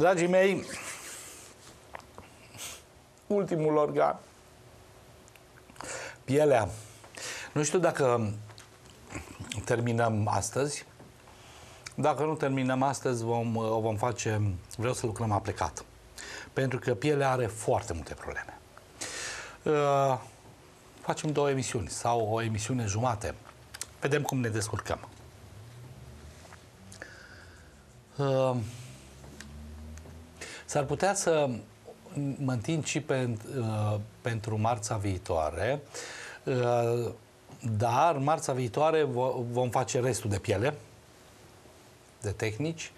Dragii mei, ultimul organ, pielea. Nu știu dacă terminăm astăzi. Dacă nu terminăm astăzi, vom, o vom face, vreau să lucrăm aplicat. Pentru că pielea are foarte multe probleme. Uh, facem două emisiuni sau o emisiune jumate. Vedem cum ne descurcăm. Uh, s-ar putea să mă întind și pe, uh, pentru marța viitoare, uh, dar marța viitoare vom face restul de piele, de tehnici,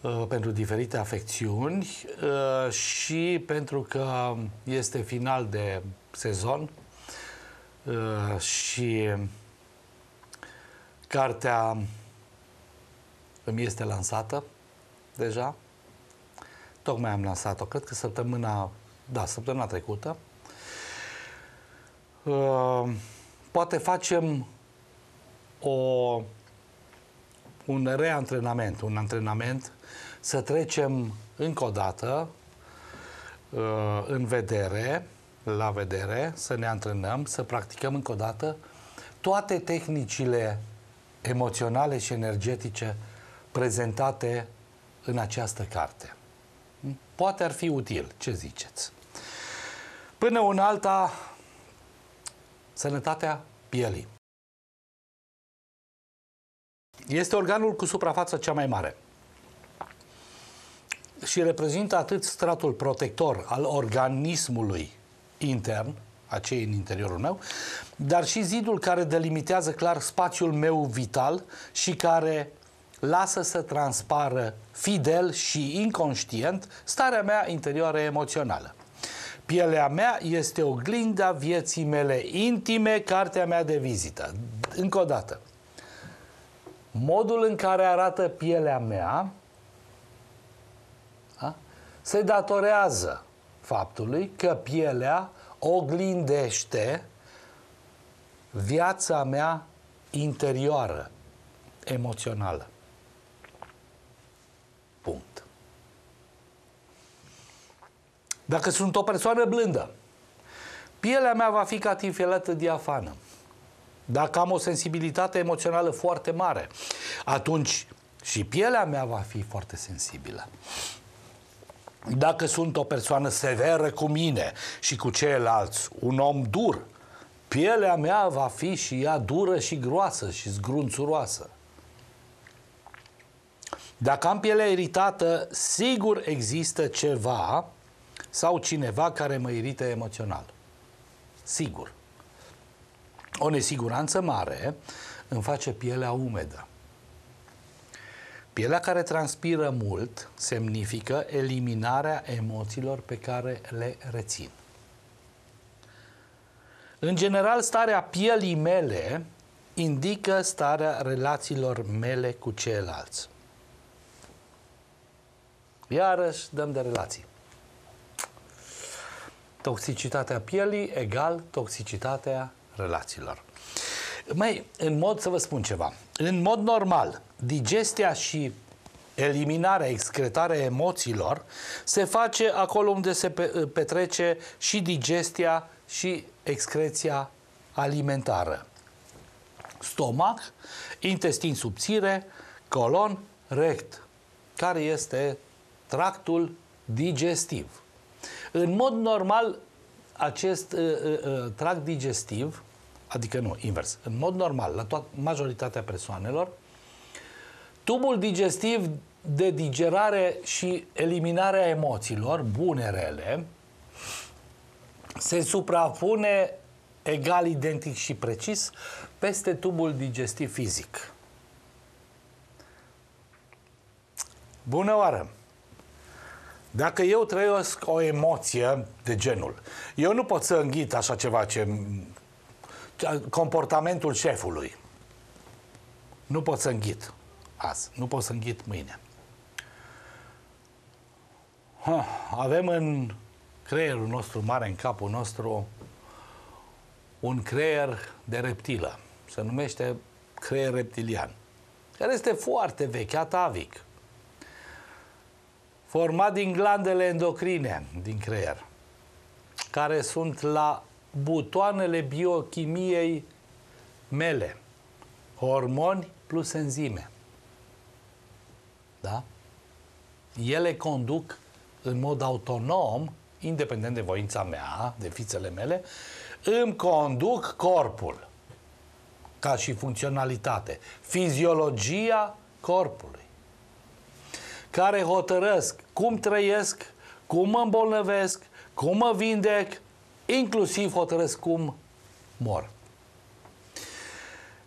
uh, pentru diferite afecțiuni uh, și pentru că este final de sezon uh, și cartea îmi este lansată deja. Tocmai am lansat-o, cred că săptămâna, da, săptămâna trecută. Poate facem o, un reantrenament, un antrenament, să trecem încă o dată uh, în vedere, la vedere, să ne antrenăm, să practicăm încă o dată toate tehnicile emoționale și energetice prezentate în această carte. Poate ar fi util, ce ziceți? Până un alta, sănătatea pielii. Este organul cu suprafață cea mai mare și reprezintă atât stratul protector al organismului intern, a cei în interiorul meu, dar și zidul care delimitează clar spațiul meu vital și care lasă să transpară fidel și inconștient starea mea interioară emoțională. Pielea mea este oglinda vieții mele intime, cartea mea de vizită. Încă o dată. Modul în care arată pielea mea a, se datorează faptului că pielea oglindește viața mea interioară, emoțională. Punct. Dacă sunt o persoană blândă, pielea mea va fi ca tifelată diafană. Dacă am o sensibilitate emoțională foarte mare, atunci și pielea mea va fi foarte sensibilă. Dacă sunt o persoană severă cu mine și cu ceilalți, un om dur, pielea mea va fi și ea dură și groasă și zgrunțuroasă. Dacă am pielea iritată, sigur există ceva sau cineva care mă irită emoțional. Sigur. O nesiguranță mare îmi face pielea umedă. Pielea care transpiră mult semnifică eliminarea emoțiilor pe care le rețin. În general, starea pielii mele indică starea relațiilor mele cu ceilalți. Iarăși dăm de relații. Toxicitatea pielii egal toxicitatea relațiilor. Mai, în mod, să vă spun ceva, în mod normal, digestia și eliminarea, excretarea emoțiilor se face acolo unde se petrece și digestia și excreția alimentară. Stomac, intestin subțire, colon, rect, care este tractul digestiv. În mod normal, acest uh, uh, uh, tract digestiv, adică nu, invers, în mod normal, la toată majoritatea persoanelor, tubul digestiv de digerare și eliminarea emoțiilor, bune, rele, se suprapune egal, identic și precis peste tubul digestiv fizic. Bună oară! Dacă eu trăiesc o emoție de genul, eu nu pot să înghit așa ceva ce comportamentul șefului. Nu pot să înghit azi, nu pot să înghit mâine. Ha, avem în creierul nostru mare, în capul nostru, un creier de reptilă. Se numește creier reptilian, care este foarte vechi, atavic format din glandele endocrine din creier, care sunt la butoanele biochimiei mele, hormoni plus enzime. Da? Ele conduc în mod autonom, independent de voința mea, de fițele mele, îmi conduc corpul ca și funcționalitate, fiziologia corpului, care hotărăsc cum trăiesc, cum mă îmbolnăvesc, cum mă vindec, inclusiv hotărăsc cum mor.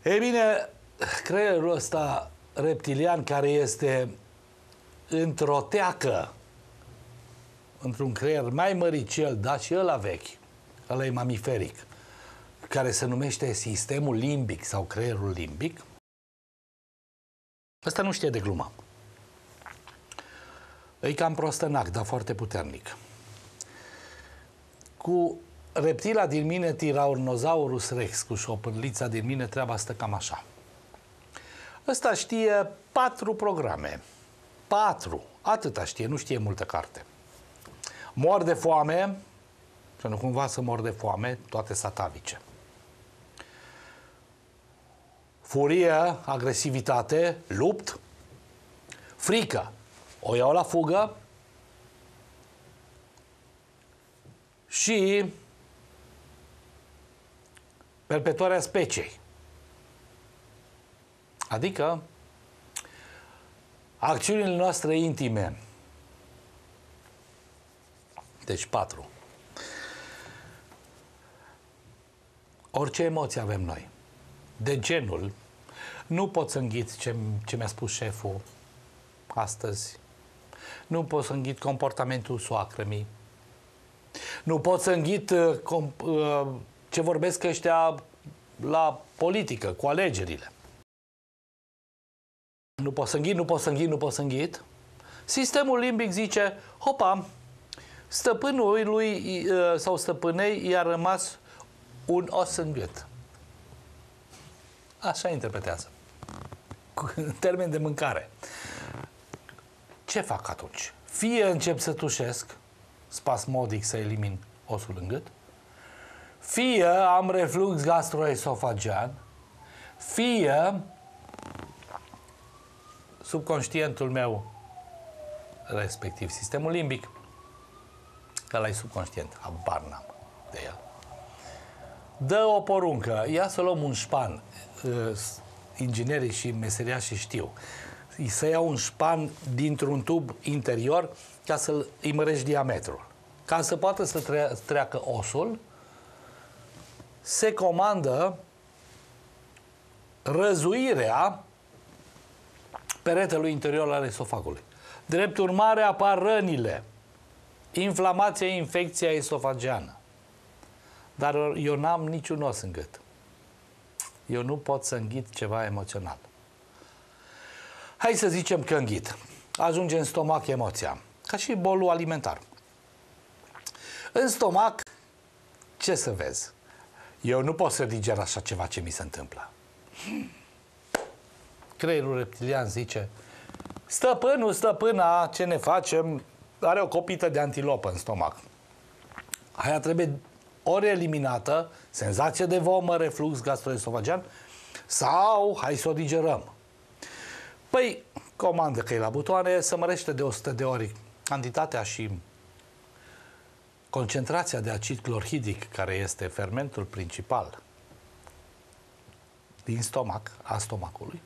Ei bine, creierul ăsta reptilian care este într-o teacă, într-un creier mai măricel, dar și ăla vechi, ăla e mamiferic, care se numește sistemul limbic sau creierul limbic, ăsta nu știe de glumă. E cam prostănac, dar foarte puternic. Cu reptila din mine, Tiraurnosaurus rex, cu șopârlița din mine, treaba stă cam așa. Ăsta știe patru programe. Patru. Atâta știe, nu știe multă carte. Mor de foame, să nu cumva să mor de foame, toate satavice. Furie, agresivitate, lupt, frică, o iau la fugă și perpetuarea speciei. Adică acțiunile noastre intime. Deci patru. Orice emoție avem noi. De genul, nu pot să înghit ce, ce mi-a spus șeful astăzi. Nu pot să înghit comportamentul soacrămii. Nu pot să înghit uh, com, uh, ce vorbesc ăștia la politică, cu alegerile. Nu pot să înghit, nu pot să înghit, nu pot să înghit. Sistemul limbic zice, hopa, stăpânului lui uh, sau stăpânei i-a rămas un os în gât. Așa interpretează. Cu termen de mâncare. Ce fac atunci? Fie încep să tușesc, spasmodic să elimin osul în gât, fie am reflux gastroesofagean, fie subconștientul meu, respectiv sistemul limbic, că la subconștient, habar n-am de el, dă o poruncă, ia să luăm un șpan, inginerii și meseriașii știu, să iau un șpan dintr-un tub interior ca să îi mărești diametrul. Ca să poată să treacă osul, se comandă răzuirea peretelui interior al esofagului. Drept urmare apar rănile, inflamația, infecția esofageană. Dar eu n-am niciun os în gât. Eu nu pot să înghit ceva emoțional. Hai să zicem că înghit. Ajunge în stomac emoția, ca și bolul alimentar. În stomac, ce să vezi? Eu nu pot să diger așa ceva ce mi se întâmplă. Creierul reptilian zice, stăpânul, stăpâna, ce ne facem? Are o copită de antilopă în stomac. Aia trebuie ori eliminată, senzație de vomă, reflux gastroesofagean, sau hai să o digerăm. Păi, comandă că e la butoane, să mărește de 100 de ori. Cantitatea și concentrația de acid clorhidic, care este fermentul principal din stomac, a stomacului,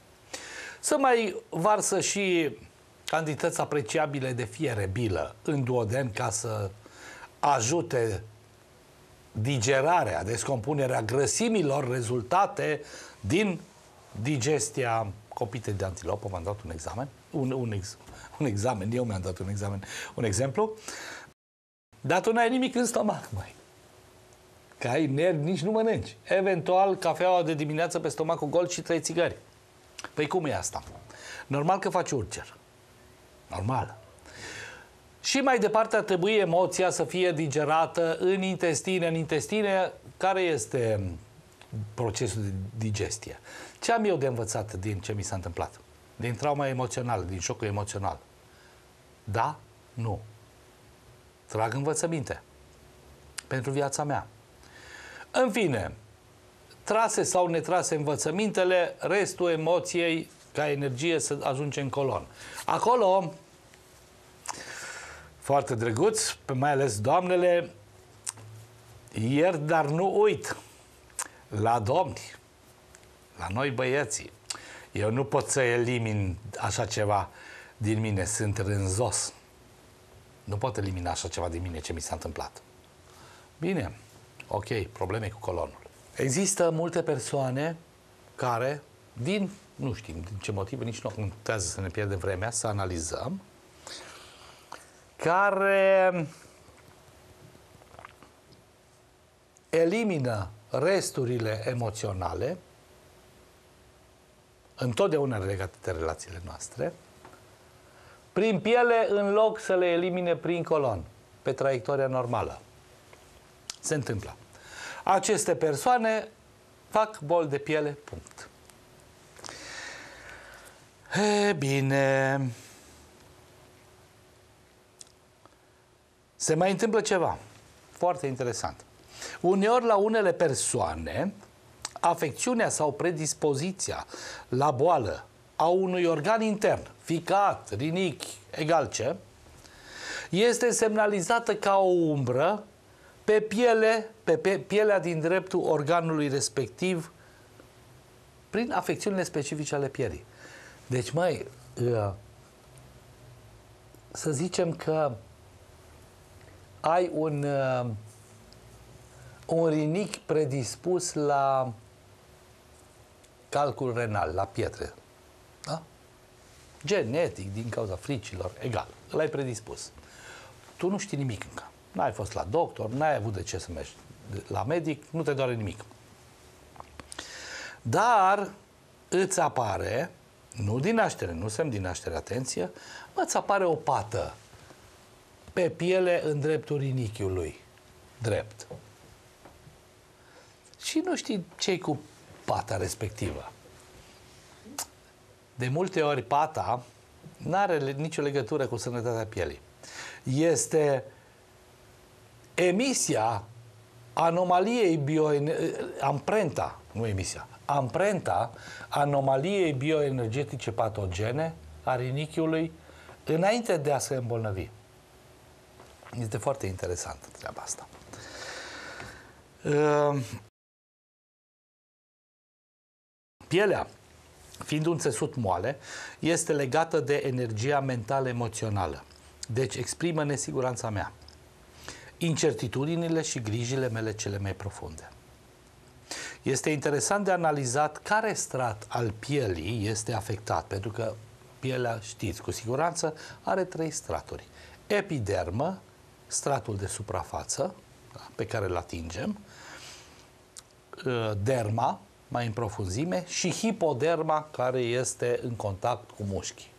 să mai varsă și cantități apreciabile de fiere bilă în duoden ca să ajute digerarea, descompunerea grăsimilor rezultate din digestia copite de antilopă. V-am dat un examen, un, un, ex, un examen, eu mi-am dat un examen, un exemplu. Dar tu n-ai nimic în stomac, mai. Că ai nervi, nici nu mănânci. Eventual, cafeaua de dimineață pe stomacul gol și trei țigări. Păi cum e asta? Normal că faci urger. Normal. Și mai departe ar trebui emoția să fie digerată în intestine. În intestine, care este procesul de digestie? Ce am eu de învățat din ce mi s-a întâmplat? Din trauma emoțională, din șocul emoțional. Da, Nu. Trag învățăminte pentru viața mea. În fine, trase sau netrase învățămintele, restul emoției ca energie să ajunge în colon. Acolo, foarte drăguț, mai ales doamnele, ieri, dar nu uit, la domni, la noi băieții, eu nu pot să elimin așa ceva din mine, sunt rânzos. Nu pot elimina așa ceva din mine ce mi s-a întâmplat. Bine, ok, probleme cu colonul. Există multe persoane care, din, nu știm din ce motive, nici nu contează să ne pierdem vremea, să analizăm, care elimină resturile emoționale, întotdeauna legate de relațiile noastre, prin piele în loc să le elimine prin colon, pe traiectoria normală. Se întâmplă. Aceste persoane fac bol de piele, punct. E bine. Se mai întâmplă ceva foarte interesant. Uneori la unele persoane, afecțiunea sau predispoziția la boală a unui organ intern, ficat, rinichi, egal ce, este semnalizată ca o umbră pe, piele, pe, pe pielea din dreptul organului respectiv prin afecțiunile specifice ale pielii. Deci, mai uh, să zicem că ai un, uh, un rinic predispus la calcul renal, la pietre. Da? Genetic, din cauza fricilor, egal. L-ai predispus. Tu nu știi nimic încă. N-ai fost la doctor, n-ai avut de ce să mergi la medic, nu te doare nimic. Dar îți apare, nu din naștere, nu semn din naștere, atenție, îți apare o pată pe piele în dreptul rinichiului drept. Și nu știi ce cu pata respectivă. De multe ori pata nu are nicio legătură cu sănătatea pielii. Este emisia anomaliei bio amprenta, nu emisia, amprenta anomaliei bioenergetice patogene a rinichiului înainte de a se îmbolnăvi. Este foarte interesant treaba asta. Ehm, pielea, fiind un țesut moale, este legată de energia mentală-emoțională. Deci exprimă nesiguranța mea, incertitudinile și grijile mele cele mai profunde. Este interesant de analizat care strat al pielii este afectat, pentru că pielea, știți cu siguranță, are trei straturi. Epidermă, stratul de suprafață da, pe care îl atingem, ă, derma, mai în profunzime, și hipoderma, care este în contact cu mușchii.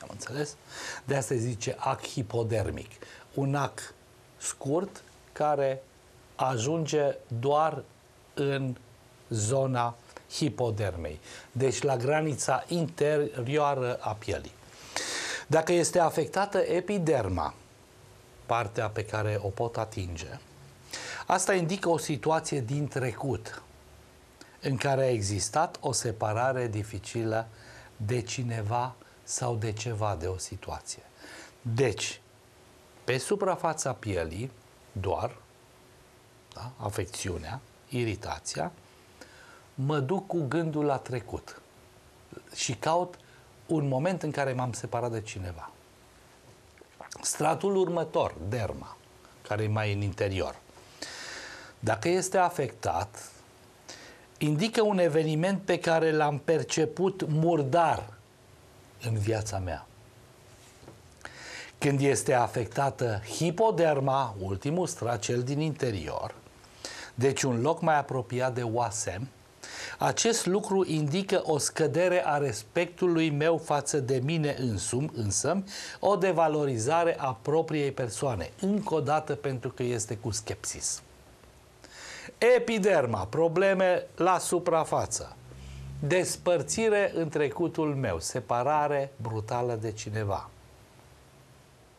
Am înțeles? De asta se zice ac hipodermic. Un ac scurt care ajunge doar în zona hipodermei, deci la granița interioară a pielii. Dacă este afectată epiderma, partea pe care o pot atinge. Asta indică o situație din trecut în care a existat o separare dificilă de cineva sau de ceva, de o situație. Deci, pe suprafața pielii, doar, da, afecțiunea, iritația, mă duc cu gândul la trecut și caut un moment în care m-am separat de cineva. Stratul următor, derma, care e mai în interior, dacă este afectat, indică un eveniment pe care l-am perceput murdar în viața mea. Când este afectată hipoderma, ultimul strat, cel din interior, deci un loc mai apropiat de oase, acest lucru indică o scădere a respectului meu față de mine însum, însă, o devalorizare a propriei persoane, încă o dată pentru că este cu skepsis. Epiderma, probleme la suprafață. Despărțire în trecutul meu, separare brutală de cineva.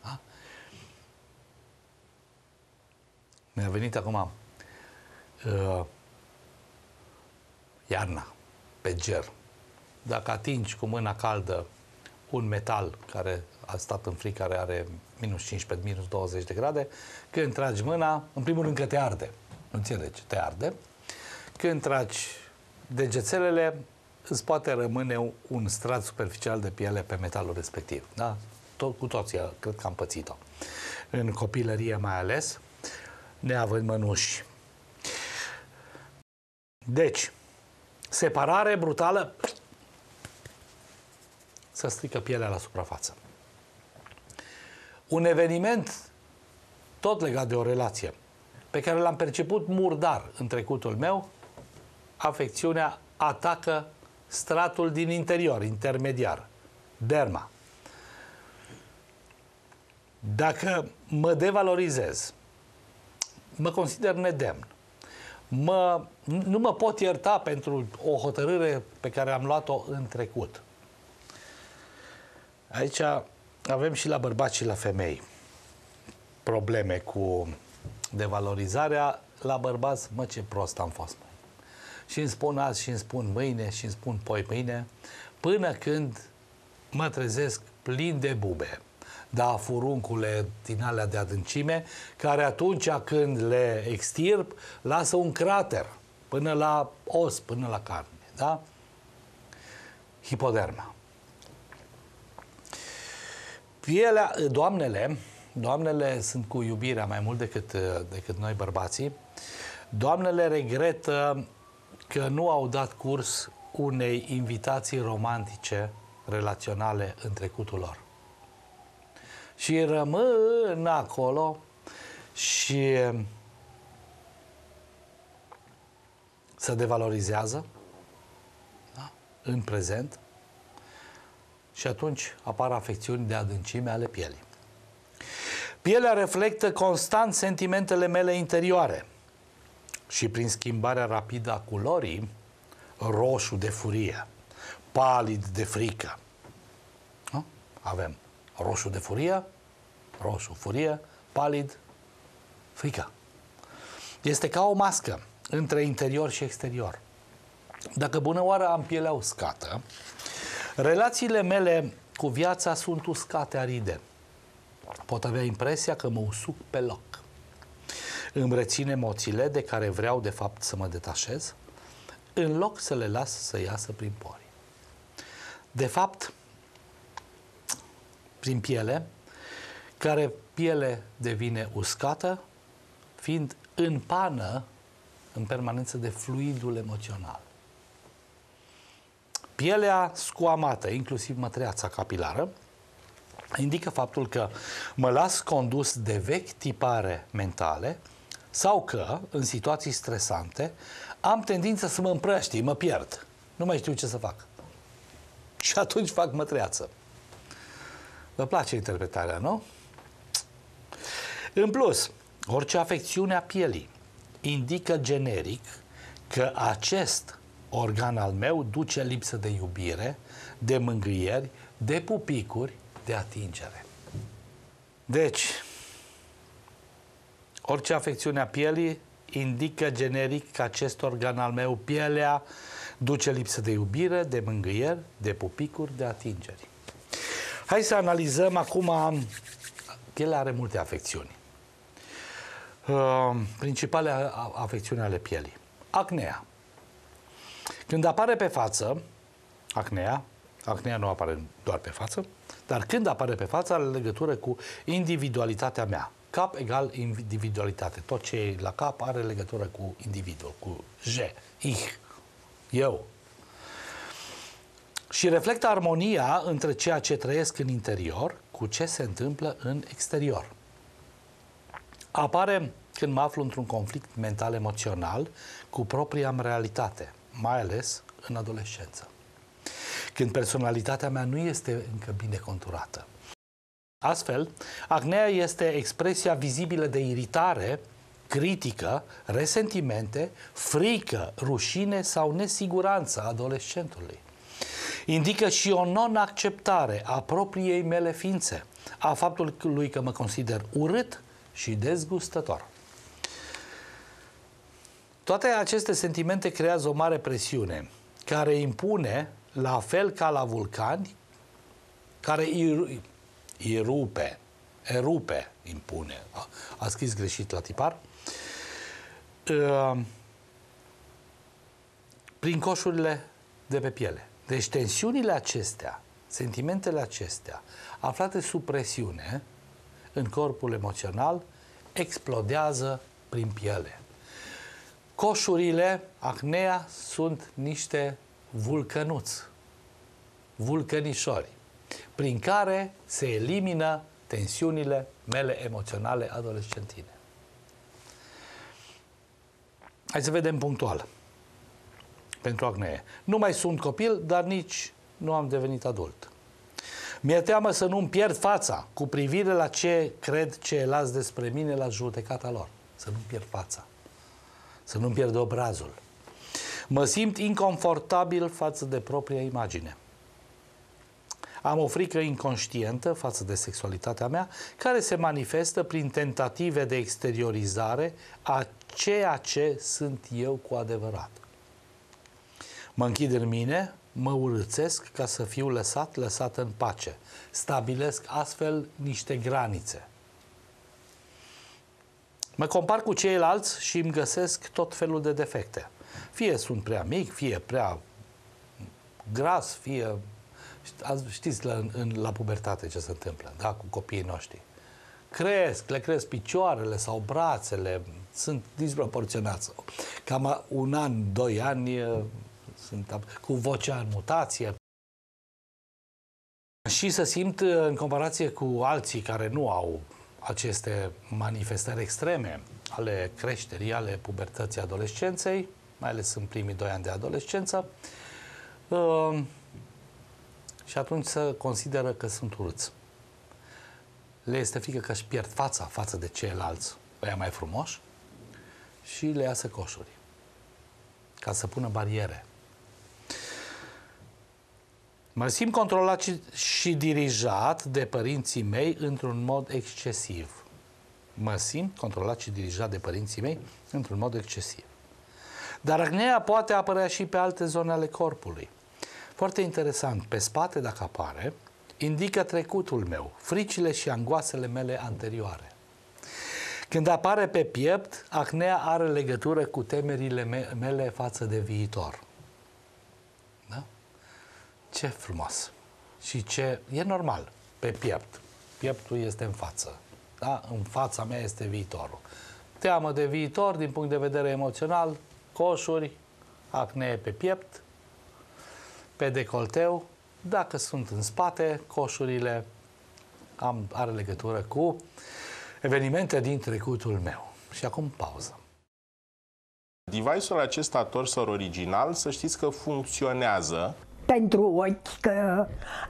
Da? Mi-a venit acum uh, iarna pe ger. Dacă atingi cu mâna caldă un metal care a stat în fric, care are minus 15, minus 20 de grade, când tragi mâna, în primul rând că te arde. Nu înțelegi, te arde. Când tragi degețelele, îți poate rămâne un strat superficial de piele pe metalul respectiv. Da? Tot, cu toții, cred că am pățit-o. În copilărie mai ales, neavând mănuși. Deci, separare brutală, să strică pielea la suprafață. Un eveniment tot legat de o relație pe care l-am perceput murdar în trecutul meu, afecțiunea atacă stratul din interior, intermediar, derma. Dacă mă devalorizez, mă consider nedemn, mă, nu mă pot ierta pentru o hotărâre pe care am luat-o în trecut. Aici avem și la bărbați și la femei probleme cu devalorizarea. La bărbați, mă, ce prost am fost. Mă. Și îmi spun azi, și îmi spun mâine, și îmi spun poi mâine, până când mă trezesc plin de bube da, furuncule din alea de adâncime, care atunci când le extirp, lasă un crater până la os, până la carne. Da? Hipoderma. Pielea, doamnele, doamnele sunt cu iubirea mai mult decât, decât noi bărbații, doamnele regretă că nu au dat curs unei invitații romantice relaționale în trecutul lor și rămân acolo și se devalorizează da? în prezent și atunci apar afecțiuni de adâncime ale pielii. Pielea reflectă constant sentimentele mele interioare și prin schimbarea rapidă a culorii, roșu de furie, palid de frică. Da? Avem roșu de furie, roșu, furie, palid, frică. Este ca o mască între interior și exterior. Dacă bună oară am pielea uscată, relațiile mele cu viața sunt uscate, aride. Pot avea impresia că mă usuc pe loc. Îmi rețin emoțiile de care vreau de fapt să mă detașez, în loc să le las să iasă prin pori. De fapt, prin piele, care piele devine uscată, fiind în pană în permanență de fluidul emoțional. Pielea scoamată, inclusiv mătreața capilară, indică faptul că mă las condus de vechi tipare mentale sau că, în situații stresante, am tendința să mă împrăștii, mă pierd. Nu mai știu ce să fac. Și atunci fac mătreață. Vă place interpretarea, nu? În plus, orice afecțiune a pielii indică generic că acest organ al meu duce lipsă de iubire, de mângâieri, de pupicuri, de atingere. Deci, orice afecțiune a pielii indică generic că acest organ al meu, pielea, duce lipsă de iubire, de mângâieri, de pupicuri, de atingeri. Hai să analizăm acum, pielea are multe afecțiuni. Uh, principale afecțiuni ale pielii. Acnea. Când apare pe față, acnea, acnea nu apare doar pe față, dar când apare pe față are legătură cu individualitatea mea. Cap egal individualitate. Tot ce e la cap are legătură cu individul, cu J, ich, eu, și reflectă armonia între ceea ce trăiesc în interior cu ce se întâmplă în exterior. Apare când mă aflu într-un conflict mental-emoțional cu propria mea realitate, mai ales în adolescență. Când personalitatea mea nu este încă bine conturată. Astfel, acnea este expresia vizibilă de iritare, critică, resentimente, frică, rușine sau nesiguranță a adolescentului indică și o non-acceptare a propriei mele ființe, a faptului că mă consider urât și dezgustător. Toate aceste sentimente creează o mare presiune care impune, la fel ca la vulcani, care îi, îi rupe, erupe, impune. A, a scris greșit la tipar. Uh, prin coșurile de pe piele. Deci tensiunile acestea, sentimentele acestea, aflate sub presiune în corpul emoțional, explodează prin piele. Coșurile, acnea, sunt niște vulcănuți, vulcănișori, prin care se elimină tensiunile mele emoționale adolescentine. Hai să vedem punctual. Pentru acnee. Nu mai sunt copil, dar nici nu am devenit adult. Mi-e teamă să nu-mi pierd fața cu privire la ce cred ceilalți despre mine la judecata lor. Să nu-mi pierd fața. Să nu-mi pierd obrazul. Mă simt inconfortabil față de propria imagine. Am o frică inconștientă față de sexualitatea mea, care se manifestă prin tentative de exteriorizare a ceea ce sunt eu cu adevărat. Mă închid în mine, mă urățesc ca să fiu lăsat, lăsat în pace. Stabilesc astfel niște granițe. Mă compar cu ceilalți și îmi găsesc tot felul de defecte. Fie sunt prea mic, fie prea gras, fie... Știți la, în, la pubertate ce se întâmplă, da, cu copiii noștri. Cresc, le cresc picioarele sau brațele, sunt disproporționați. Cam un an, doi ani sunt cu vocea în mutație. Și să simt în comparație cu alții care nu au aceste manifestări extreme ale creșterii, ale pubertății adolescenței, mai ales în primii doi ani de adolescență, uh, și atunci să consideră că sunt urâți. Le este frică că își pierd fața față de ceilalți, ăia mai frumoși, și le iasă coșuri, ca să pună bariere. Mă simt controlat și, și dirijat de părinții mei într-un mod excesiv. Mă simt controlat și dirijat de părinții mei într-un mod excesiv. Dar acnea poate apărea și pe alte zone ale corpului. Foarte interesant, pe spate, dacă apare, indică trecutul meu, fricile și angoasele mele anterioare. Când apare pe piept, acnea are legătură cu temerile mele față de viitor. Da? Ce frumos! Și ce... E normal, pe piept. Pieptul este în față. Da? În fața mea este viitorul. Teamă de viitor, din punct de vedere emoțional, coșuri, acnee pe piept, pe decolteu. Dacă sunt în spate, coșurile am, are legătură cu evenimente din trecutul meu. Și acum pauză. Device-ul acesta torsor original, să știți că funcționează pentru ochi că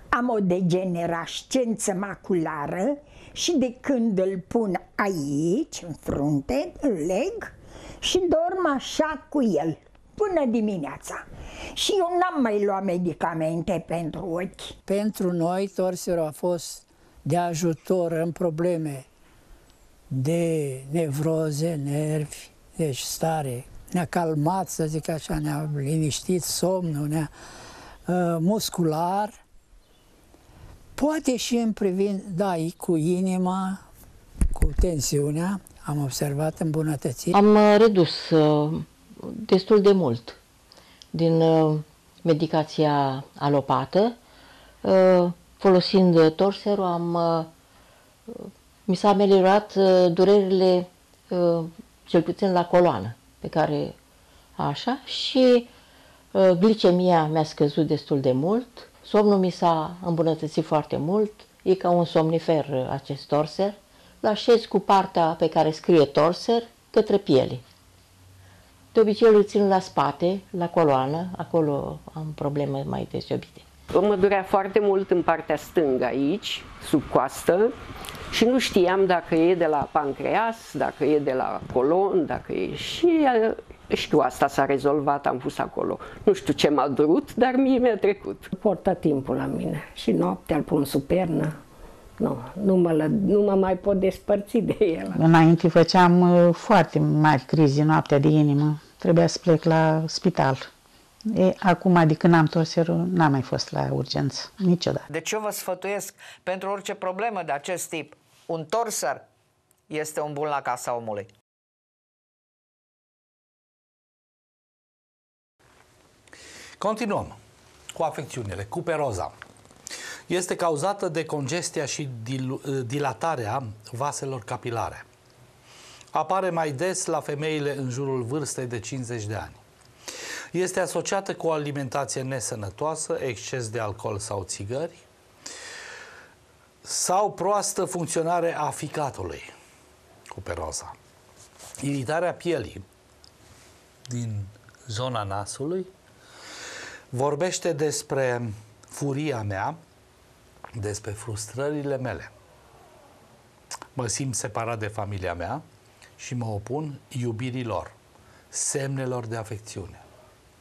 am o degenerascență maculară și de când îl pun aici, în frunte, îl leg și dorm așa cu el până dimineața. Și eu n-am mai luat medicamente pentru ochi. Pentru noi, torserul a fost de ajutor în probleme de nevroze, nervi, deci stare. Ne-a calmat, să zic așa, ne-a liniștit somnul, ne-a uh, muscular. Poate și în privind, da, cu inima, cu tensiunea, am observat îmbunătățiri. Am uh, redus uh, destul de mult din uh, medicația alopată. Uh, folosind torserul, am, uh, mi s-a ameliorat uh, durerile, uh, cel puțin la coloană, pe care așa, și uh, glicemia mi-a scăzut destul de mult, somnul mi s-a îmbunătățit foarte mult, e ca un somnifer uh, acest torser îl așez cu partea pe care scrie torser către piele. De obicei îl țin la spate, la coloană, acolo am probleme mai deosebite. Mă durea foarte mult în partea stângă aici, sub coastă, și nu știam dacă e de la pancreas, dacă e de la colon, dacă e... Și știu, asta s-a rezolvat, am pus acolo. Nu știu ce m-a durut, dar mie mi-a trecut. Portă timpul la mine și noaptea îl pun sub pernă, nu, nu mă, nu mă mai pot despărți de el. Înainte făceam uh, foarte mari crize noaptea de inimă, trebuia să plec la spital. E, acum, de când am torserul, n-am mai fost la urgență, niciodată. Deci eu vă sfătuiesc pentru orice problemă de acest tip, un torser este un bun la casa omului. Continuăm cu afecțiunile. Cuperoza este cauzată de congestia și dil- dilatarea vaselor capilare. Apare mai des la femeile în jurul vârstei de 50 de ani. Este asociată cu o alimentație nesănătoasă, exces de alcool sau țigări, sau proastă funcționare a ficatului, cuperoza. Iritarea pielii din zona nasului vorbește despre furia mea, despre frustrările mele. Mă simt separat de familia mea și mă opun iubirii lor, semnelor de afecțiune.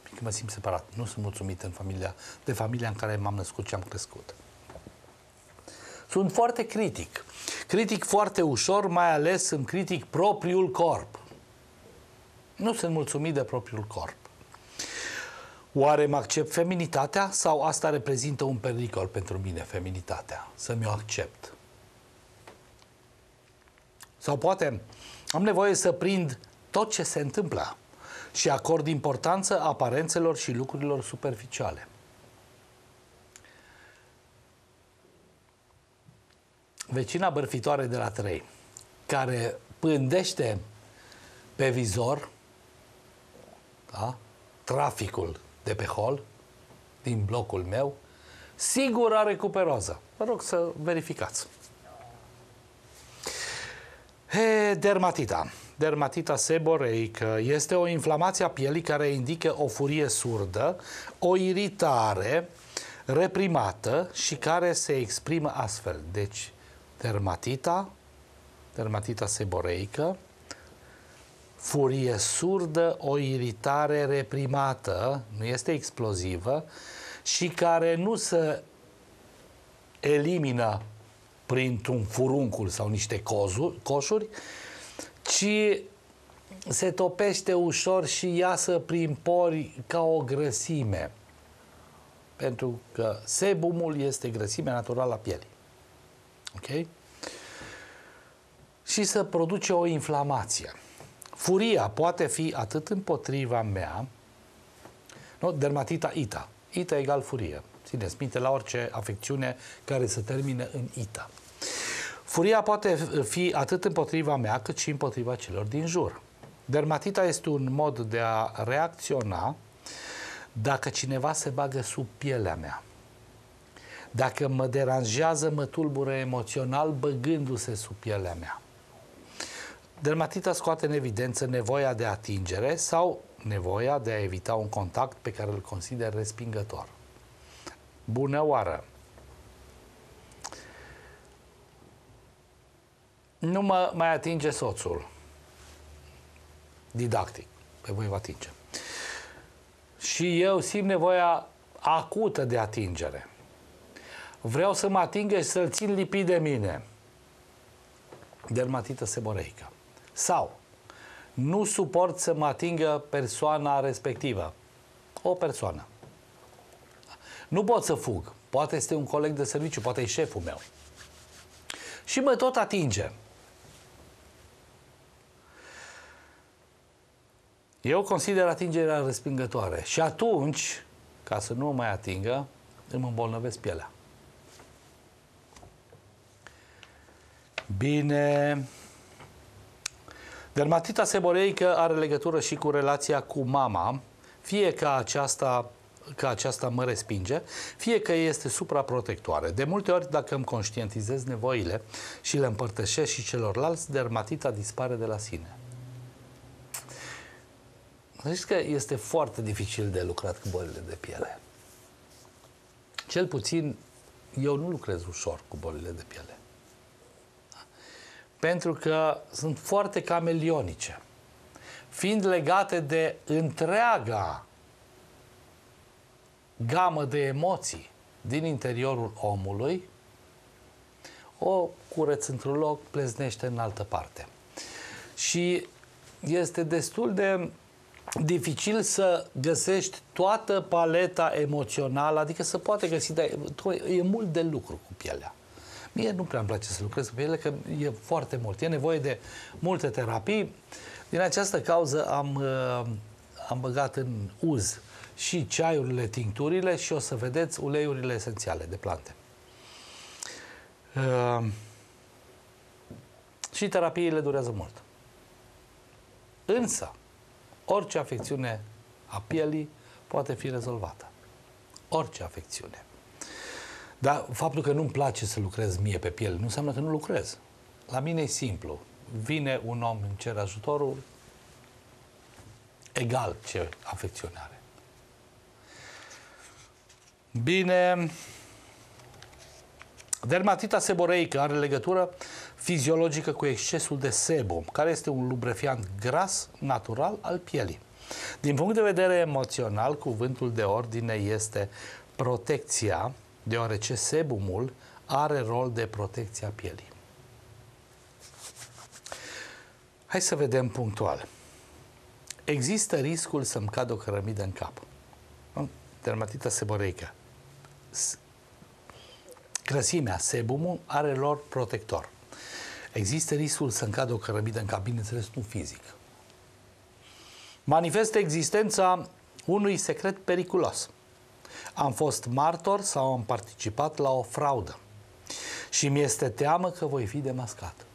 Că mă simt separat. Nu sunt mulțumit în familia, de familia în care m-am născut și am crescut. Sunt foarte critic. Critic foarte ușor, mai ales în critic propriul corp. Nu sunt mulțumit de propriul corp. Oare mă accept feminitatea sau asta reprezintă un pericol pentru mine, feminitatea? Să-mi o accept. Sau poate am nevoie să prind tot ce se întâmplă și acord importanță aparențelor și lucrurilor superficiale. Vecina bărfitoare de la 3, care pândește pe vizor da? traficul de pe hol din blocul meu, sigur are cuperoză. Vă rog să verificați. He, dermatita. Dermatita seboreică este o inflamație a pielii care indică o furie surdă, o iritare reprimată și care se exprimă astfel. Deci, dermatita, dermatita seboreică, furie surdă, o iritare reprimată, nu este explozivă, și care nu se elimină printr-un furuncul sau niște cozuri, coșuri, ci se topește ușor și iasă prin pori ca o grăsime. Pentru că sebumul este grăsimea naturală a pielii. Ok? Și să produce o inflamație. Furia poate fi atât împotriva mea, nu? dermatita ita. Ita egal furie. Țineți minte la orice afecțiune care se termine în ita. Furia poate fi atât împotriva mea, cât și împotriva celor din jur. Dermatita este un mod de a reacționa dacă cineva se bagă sub pielea mea. Dacă mă deranjează, mă tulbură emoțional băgându-se sub pielea mea. Dermatita scoate în evidență nevoia de atingere sau nevoia de a evita un contact pe care îl consider respingător. Bună oară! Nu mă mai atinge soțul. Didactic. Pe voi vă atinge. Și eu simt nevoia acută de atingere. Vreau să mă atingă și să-l țin lipit de mine. Dermatită seboreică. Sau nu suport să mă atingă persoana respectivă. O persoană. Nu pot să fug. Poate este un coleg de serviciu, poate e șeful meu. Și mă tot atinge. Eu consider atingerea respingătoare. Și atunci, ca să nu mă mai atingă, îmi îmbolnăvesc pielea. Bine. Dermatita seboreică are legătură și cu relația cu mama, fie că aceasta că aceasta mă respinge, fie că este supraprotectoare. De multe ori, dacă îmi conștientizez nevoile și le împărtășesc și celorlalți, dermatita dispare de la sine. Știți că este foarte dificil de lucrat cu bolile de piele. Cel puțin eu nu lucrez ușor cu bolile de piele. Pentru că sunt foarte camelionice. Fiind legate de întreaga gamă de emoții din interiorul omului, o curăț într-un loc, pleznește în altă parte. Și este destul de dificil să găsești toată paleta emoțională, adică să poate găsi, dar e mult de lucru cu pielea. Mie nu prea îmi place să lucrez cu pielea, că e foarte mult. E nevoie de multe terapii. Din această cauză am, uh, am băgat în uz și ceaiurile, tincturile și o să vedeți uleiurile esențiale de plante. Uh, și terapiile durează mult. Însă, orice afecțiune a pielii poate fi rezolvată. Orice afecțiune. Dar faptul că nu-mi place să lucrez mie pe piele nu înseamnă că nu lucrez. La mine e simplu. Vine un om, îmi cere ajutorul, egal ce afecțiune are. Bine, dermatita seboreică are legătură fiziologică cu excesul de sebum, care este un lubrifiant gras natural al pielii. Din punct de vedere emoțional, cuvântul de ordine este protecția, deoarece sebumul are rol de protecție a pielii. Hai să vedem punctual. Există riscul să-mi cadă o cărămidă în cap. Dermatita seboreică. Grăsimea, sebumul, are lor protector. Există riscul să-mi cadă o cărămidă în cap, bineînțeles, nu fizic. Manifestă existența unui secret periculos. Am fost martor sau am participat la o fraudă și mi este teamă că voi fi demascat.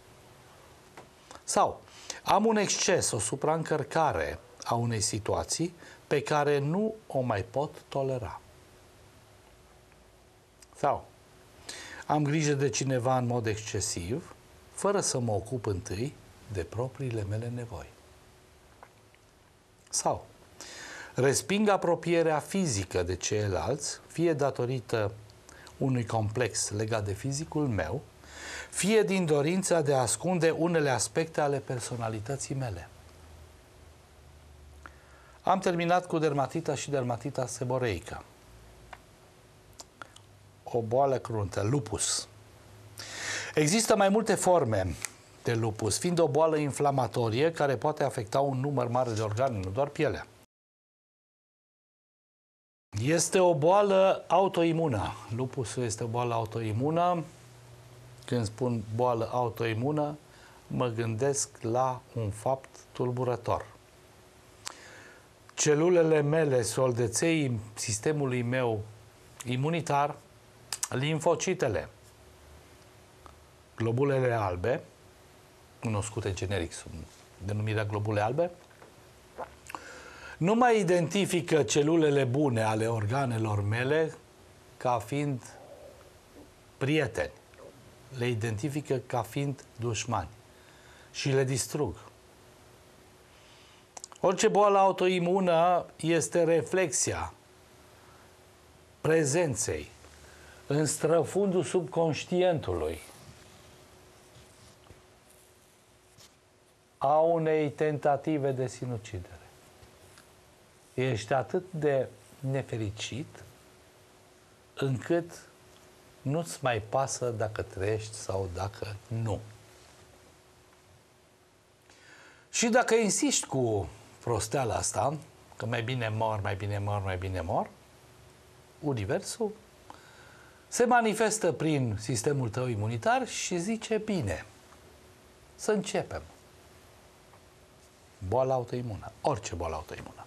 Sau am un exces, o supraîncărcare a unei situații pe care nu o mai pot tolera. Sau am grijă de cineva în mod excesiv, fără să mă ocup întâi de propriile mele nevoi. Sau resping apropierea fizică de ceilalți, fie datorită unui complex legat de fizicul meu, fie din dorința de a ascunde unele aspecte ale personalității mele. Am terminat cu dermatita și dermatita seboreică. O boală cruntă, lupus. Există mai multe forme de lupus, fiind o boală inflamatorie care poate afecta un număr mare de organe, nu doar pielea. Este o boală autoimună. Lupusul este o boală autoimună. Când spun boală autoimună, mă gândesc la un fapt tulburător. Celulele mele, soldeței sistemului meu imunitar, limfocitele, globulele albe, cunoscute generic sub denumirea globule albe, nu mai identifică celulele bune ale organelor mele ca fiind prieteni. Le identifică ca fiind dușmani și le distrug. Orice boală autoimună este reflexia prezenței în străfundul subconștientului a unei tentative de sinucidere. Ești atât de nefericit încât nu-ți mai pasă dacă trăiești sau dacă nu. Și dacă insisti cu prosteala asta, că mai bine mor, mai bine mor, mai bine mor, universul se manifestă prin sistemul tău imunitar și zice bine, să începem. Boala autoimună, orice boală autoimună.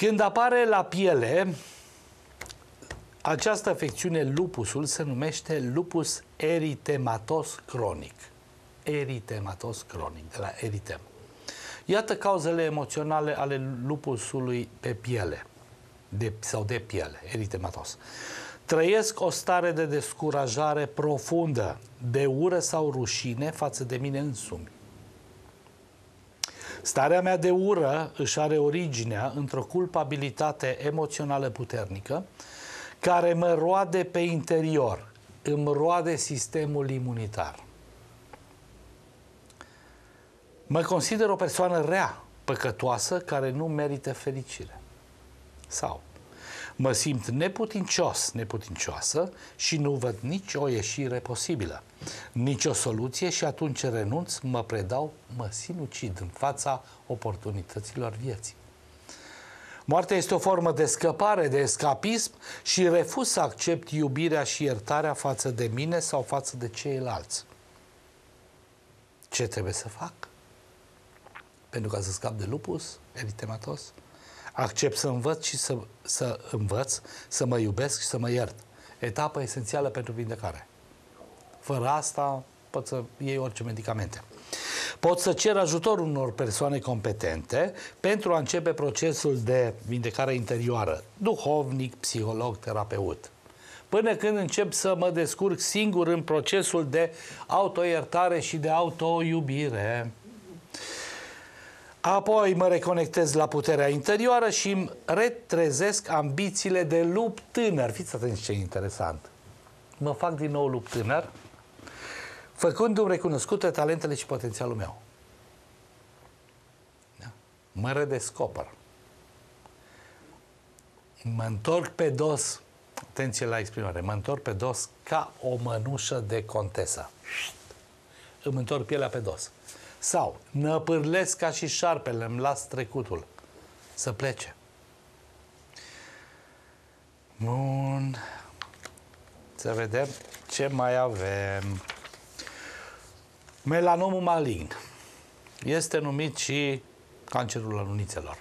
Când apare la piele, această afecțiune, lupusul, se numește lupus eritematos cronic. Eritematos cronic, de la eritem. Iată cauzele emoționale ale lupusului pe piele de, sau de piele, eritematos. Trăiesc o stare de descurajare profundă, de ură sau rușine față de mine însumi. Starea mea de ură își are originea într-o culpabilitate emoțională puternică care mă roade pe interior, îmi roade sistemul imunitar. Mă consider o persoană rea, păcătoasă, care nu merită fericire. Sau Mă simt neputincios, neputincioasă și nu văd nici o ieșire posibilă, nici o soluție și atunci renunț, mă predau, mă sinucid în fața oportunităților vieții. Moartea este o formă de scăpare, de escapism și refuz să accept iubirea și iertarea față de mine sau față de ceilalți. Ce trebuie să fac? Pentru ca să scap de lupus eritematos? Accept să învăț și să, să învăț, să mă iubesc și să mă iert. Etapă esențială pentru vindecare. Fără asta poți să iei orice medicamente. Pot să cer ajutorul unor persoane competente pentru a începe procesul de vindecare interioară, duhovnic, psiholog, terapeut. Până când încep să mă descurc singur în procesul de autoiertare și de autoiubire. Apoi mă reconectez la puterea interioară și îmi retrezesc ambițiile de lup tânăr. Fiți atenți ce interesant. Mă fac din nou lup tânăr, făcându-mi recunoscute talentele și potențialul meu. Da? Mă redescoper. Mă întorc pe dos, atenție la exprimare, mă întorc pe dos ca o mănușă de contesă. Îmi întorc pielea pe dos. Sau năpârlesc ca și șarpele, îmi las trecutul să plece. Bun. Să vedem ce mai avem. Melanomul malign. Este numit și cancerul alunițelor.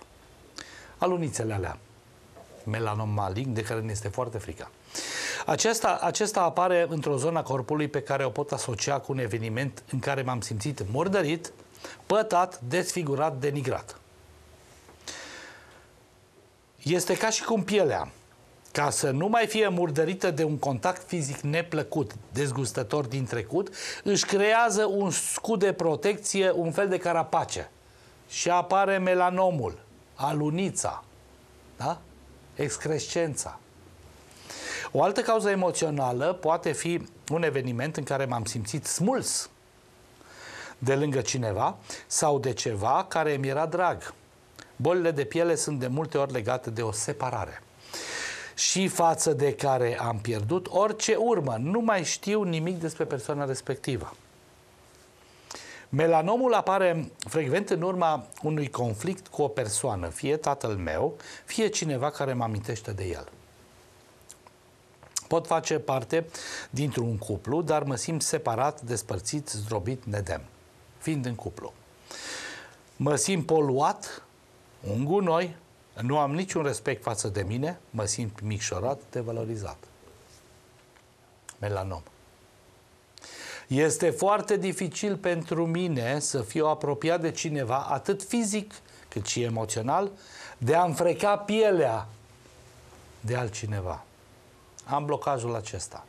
Alunițele alea. Melanom malign, de care ne este foarte frică. Acesta, acesta apare într-o zonă a corpului pe care o pot asocia cu un eveniment în care m-am simțit mordărit, pătat, desfigurat, denigrat. Este ca și cum pielea, ca să nu mai fie murdărită de un contact fizic neplăcut, dezgustător din trecut, își creează un scut de protecție, un fel de carapace. Și apare melanomul, alunița, da? excrescența. O altă cauză emoțională poate fi un eveniment în care m-am simțit smuls de lângă cineva sau de ceva care mi era drag. Bolile de piele sunt de multe ori legate de o separare și față de care am pierdut orice urmă. Nu mai știu nimic despre persoana respectivă. Melanomul apare frecvent în urma unui conflict cu o persoană, fie tatăl meu, fie cineva care mă amintește de el. Pot face parte dintr-un cuplu, dar mă simt separat, despărțit, zdrobit, nedemn, fiind în cuplu. Mă simt poluat, un gunoi, nu am niciun respect față de mine, mă simt micșorat, devalorizat. Melanom. Este foarte dificil pentru mine să fiu apropiat de cineva, atât fizic cât și emoțional, de a-mi freca pielea de altcineva. Am blocajul acesta.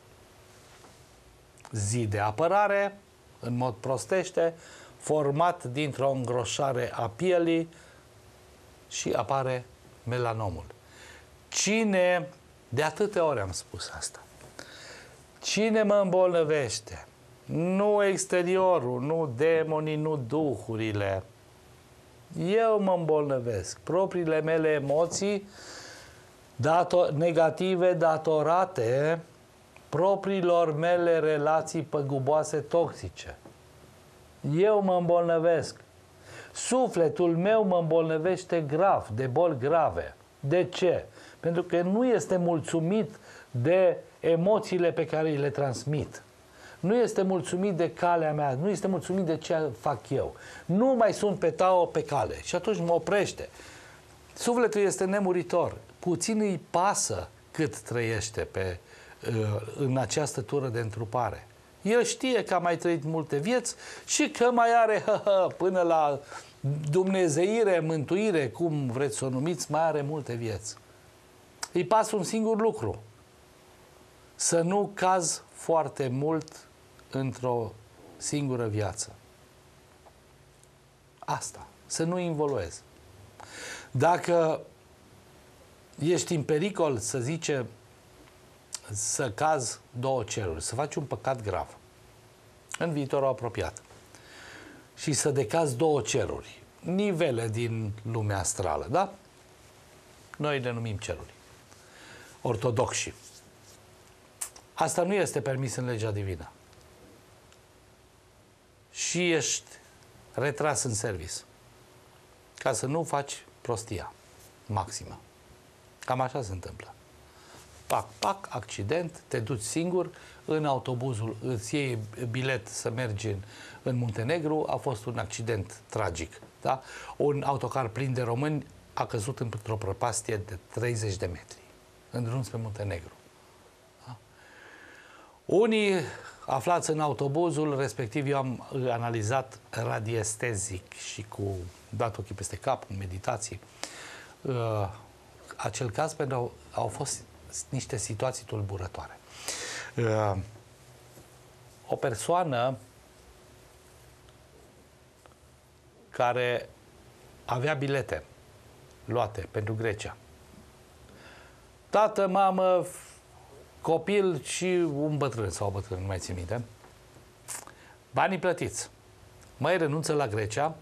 Zi de apărare, în mod prostește, format dintr-o îngroșare a pielii și apare melanomul. Cine, de atâtea ori am spus asta, cine mă îmbolnăvește? Nu exteriorul, nu demonii, nu duhurile. Eu mă îmbolnăvesc. Propriile mele emoții dator, negative datorate propriilor mele relații păguboase toxice. Eu mă îmbolnăvesc. Sufletul meu mă îmbolnăvește grav, de boli grave. De ce? Pentru că nu este mulțumit de emoțiile pe care îi le transmit. Nu este mulțumit de calea mea, nu este mulțumit de ce fac eu. Nu mai sunt pe tao pe cale. Și atunci mă oprește. Sufletul este nemuritor. Puțin îi pasă cât trăiește pe, uh, în această tură de întrupare. El știe că a mai trăit multe vieți și că mai are hă, hă, până la dumnezeire, mântuire, cum vreți să o numiți, mai are multe vieți. Îi pasă un singur lucru. Să nu caz foarte mult într-o singură viață. Asta. Să nu involuezi. Dacă ești în pericol, să zice, să caz două ceruri, să faci un păcat grav în viitorul apropiat și să decazi două ceruri, nivele din lumea astrală, da? Noi le numim ceruri. ortodoxi. Asta nu este permis în legea divină. Și ești retras în servis. Ca să nu faci prostia maximă. Cam așa se întâmplă. Pac, pac, accident, te duci singur în autobuzul, îți iei bilet să mergi în, în Muntenegru, a fost un accident tragic. Da? Un autocar plin de români a căzut într-o prăpastie de 30 de metri în drum spre Muntenegru. Da? Unii aflați în autobuzul respectiv, eu am analizat radiestezic și cu dat ochii peste cap, în meditații, uh, acel caz pentru că au, au fost niște situații tulburătoare. Uh, o persoană care avea bilete luate pentru Grecia. Tată, mamă, copil și un bătrân sau o bătrân, nu mai țin minte. Banii plătiți. Mai renunță la Grecia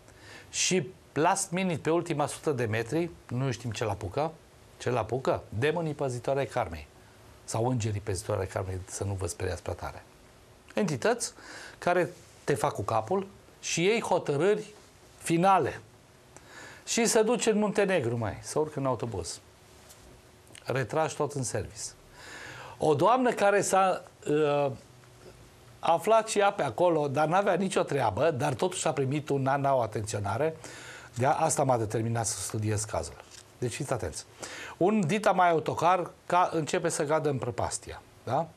și last minute, pe ultima sută de metri, nu știm ce-l apucă, ce-l apucă? Demonii păzitoare carmei. Sau îngerii păzitoare carmei, să nu vă speriați prea tare. Entități care te fac cu capul și ei hotărâri finale. Și se duce în Muntenegru, mai, să urcă în autobuz. Retragi tot în servis. O doamnă care s-a uh, aflat și ea pe acolo, dar n-avea nicio treabă, dar totuși a primit un an o atenționare, de asta m-a determinat să studiez cazul. Deci fiți atenți. Un dita mai autocar ca, începe să cadă în prăpastia. Da?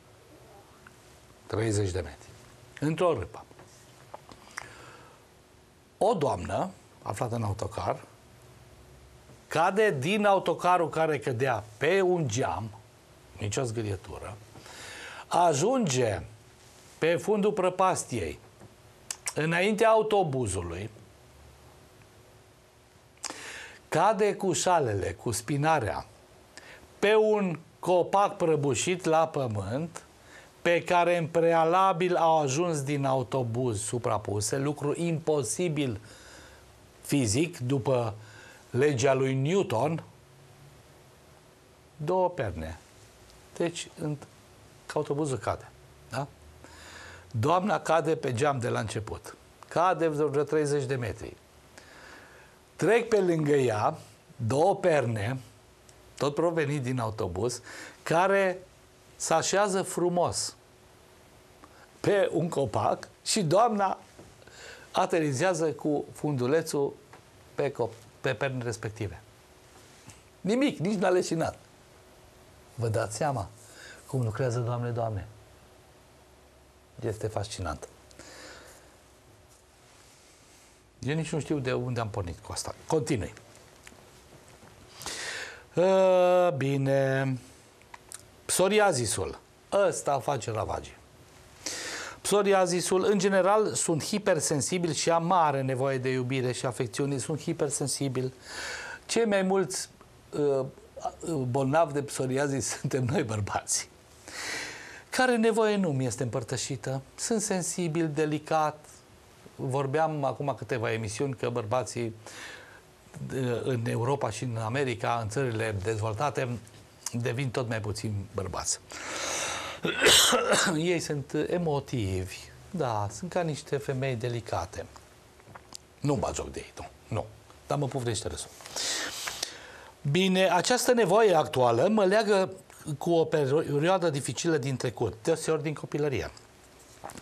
30 de metri. Într-o râpă. O doamnă, aflată în autocar, cade din autocarul care cădea pe un geam, nicio zgârietură, ajunge pe fundul prăpastiei, înaintea autobuzului, cade cu șalele, cu spinarea, pe un copac prăbușit la pământ, pe care în prealabil au ajuns din autobuz suprapuse, lucru imposibil fizic după legea lui Newton, două perne. Deci, în, că autobuzul cade. Da? Doamna cade pe geam de la început. Cade vreo 30 de metri. Trec pe lângă ea două perne, tot provenit din autobuz, care se așează frumos pe un copac și doamna aterizează cu fundulețul pe, cop- pe perne respective. Nimic, nici n-a leșinat. Vă dați seama cum lucrează, Doamne, Doamne? Este fascinant. Eu nici nu știu de unde am pornit cu asta. Continui. Uh, bine. Psoriazisul. Ăsta face ravagii. Psoriazisul, în general, sunt hipersensibili și am mare nevoie de iubire și afecțiune. Sunt hipersensibili. Cei mai mulți uh, bolnavi de psoriazis suntem noi bărbații. Care nevoie nu mi este împărtășită. Sunt sensibil, delicat. Vorbeam acum câteva emisiuni că bărbații în Europa și în America, în țările dezvoltate, devin tot mai puțin bărbați. ei sunt emotivi, da, sunt ca niște femei delicate. Nu mă joc de ei, nu, nu. Dar mă pufnește râsul. Bine, această nevoie actuală mă leagă cu o perioadă dificilă din trecut, deseori din copilărie.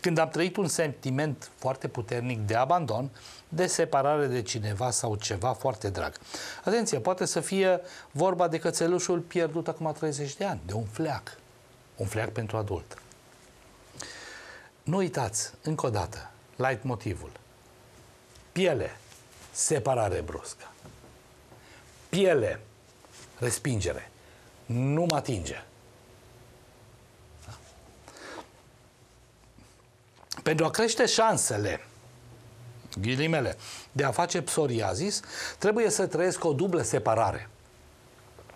Când am trăit un sentiment foarte puternic de abandon, de separare de cineva sau ceva foarte drag. Atenție, poate să fie vorba de cățelușul pierdut acum 30 de ani, de un fleac, un fleac pentru adult. Nu uitați, încă o dată, light motivul. Piele, separare bruscă. Piele, respingere. Nu mă atinge. Pentru a crește șansele, ghilimele, de a face psoriazis, trebuie să trăiesc o dublă separare.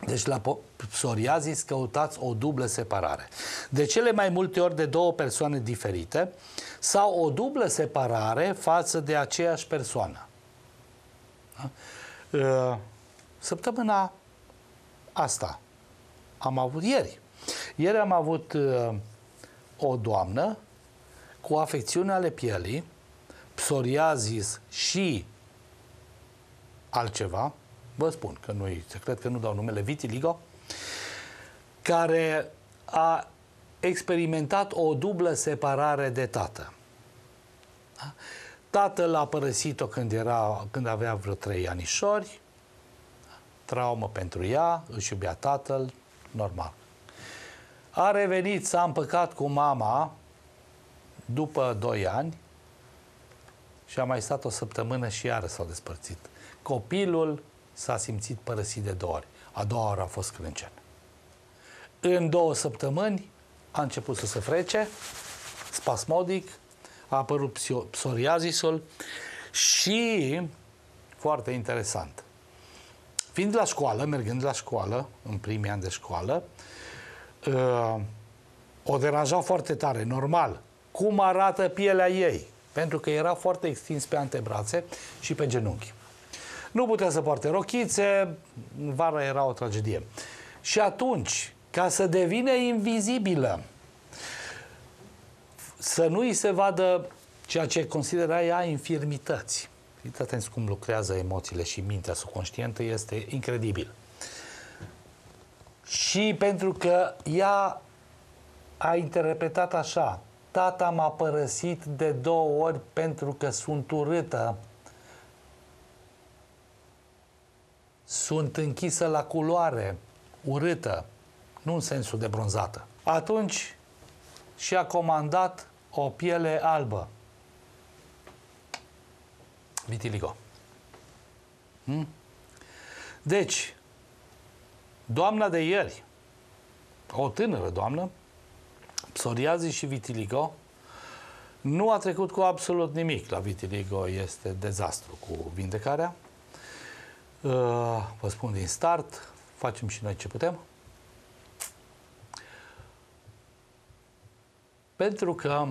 Deci la psoriazis căutați o dublă separare. De cele mai multe ori de două persoane diferite sau o dublă separare față de aceeași persoană. Da? Uh, săptămâna asta am avut ieri. Ieri am avut uh, o doamnă cu afecțiune ale pielii, psoriazis și altceva, vă spun că nu-i secret că nu dau numele, vitiligo, care a experimentat o dublă separare de tată. Da? Tatăl a părăsit-o când, era, când avea vreo trei anișori, traumă pentru ea, își iubea tatăl, normal. A revenit, s-a împăcat cu mama după doi ani și a mai stat o săptămână și iară s-au despărțit. Copilul s-a simțit părăsit de două ori. A doua oară a fost crâncen. În două săptămâni a început să se frece, spasmodic, a apărut psoriazisul și, foarte interesant, fiind la școală, mergând la școală, în primii ani de școală, uh, o deranja foarte tare, normal, cum arată pielea ei, pentru că era foarte extins pe antebrațe și pe genunchi. Nu putea să poarte rochițe, vara era o tragedie. Și atunci, ca să devină invizibilă, să nu îi se vadă ceea ce considera ea infirmități. Fiți atenți cum lucrează emoțiile și mintea subconștientă, este incredibil. Și pentru că ea a interpretat așa, tata m-a părăsit de două ori pentru că sunt urâtă, sunt închisă la culoare, urâtă, nu în sensul de bronzată. Atunci și-a comandat o piele albă. Vitiligo. Hmm? Deci, doamna de ieri, o tânără doamnă, psoriazi și vitiligo, nu a trecut cu absolut nimic. La vitiligo este dezastru cu vindecarea. Uh, vă spun din start, facem și noi ce putem. Pentru că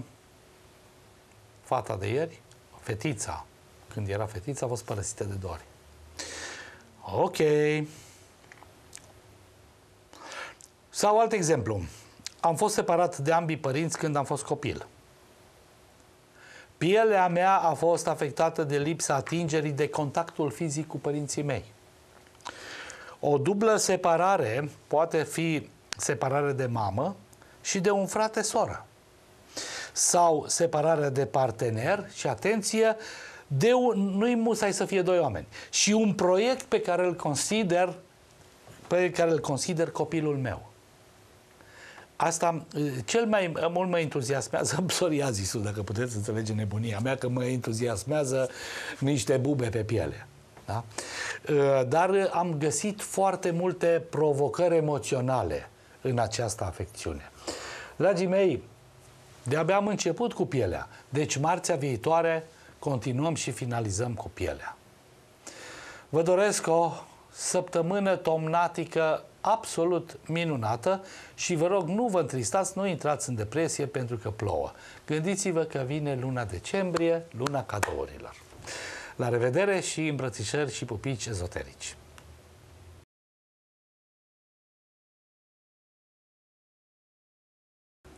fata de ieri, fetița, când era fetița, a fost părăsită de două ori. Ok. Sau alt exemplu. Am fost separat de ambii părinți când am fost copil. Pielea mea a fost afectată de lipsa atingerii de contactul fizic cu părinții mei. O dublă separare poate fi separare de mamă și de un frate-soră. Sau separare de partener și, atenție, de un, nu-i musai să fie doi oameni. Și un proiect pe care îl consider pe care îl consider copilul meu. Asta cel mai mult mă entuziasmează psoriazisul, dacă puteți înțelege nebunia mea, că mă entuziasmează niște bube pe piele. Da? Dar am găsit foarte multe provocări emoționale în această afecțiune. Dragii mei, de-abia am început cu pielea, deci marțea viitoare continuăm și finalizăm cu pielea. Vă doresc o săptămână tomnatică absolut minunată și vă rog, nu vă întristați, nu intrați în depresie pentru că plouă. Gândiți-vă că vine luna decembrie, luna cadourilor. La revedere și îmbrățișări și pupici ezoterici!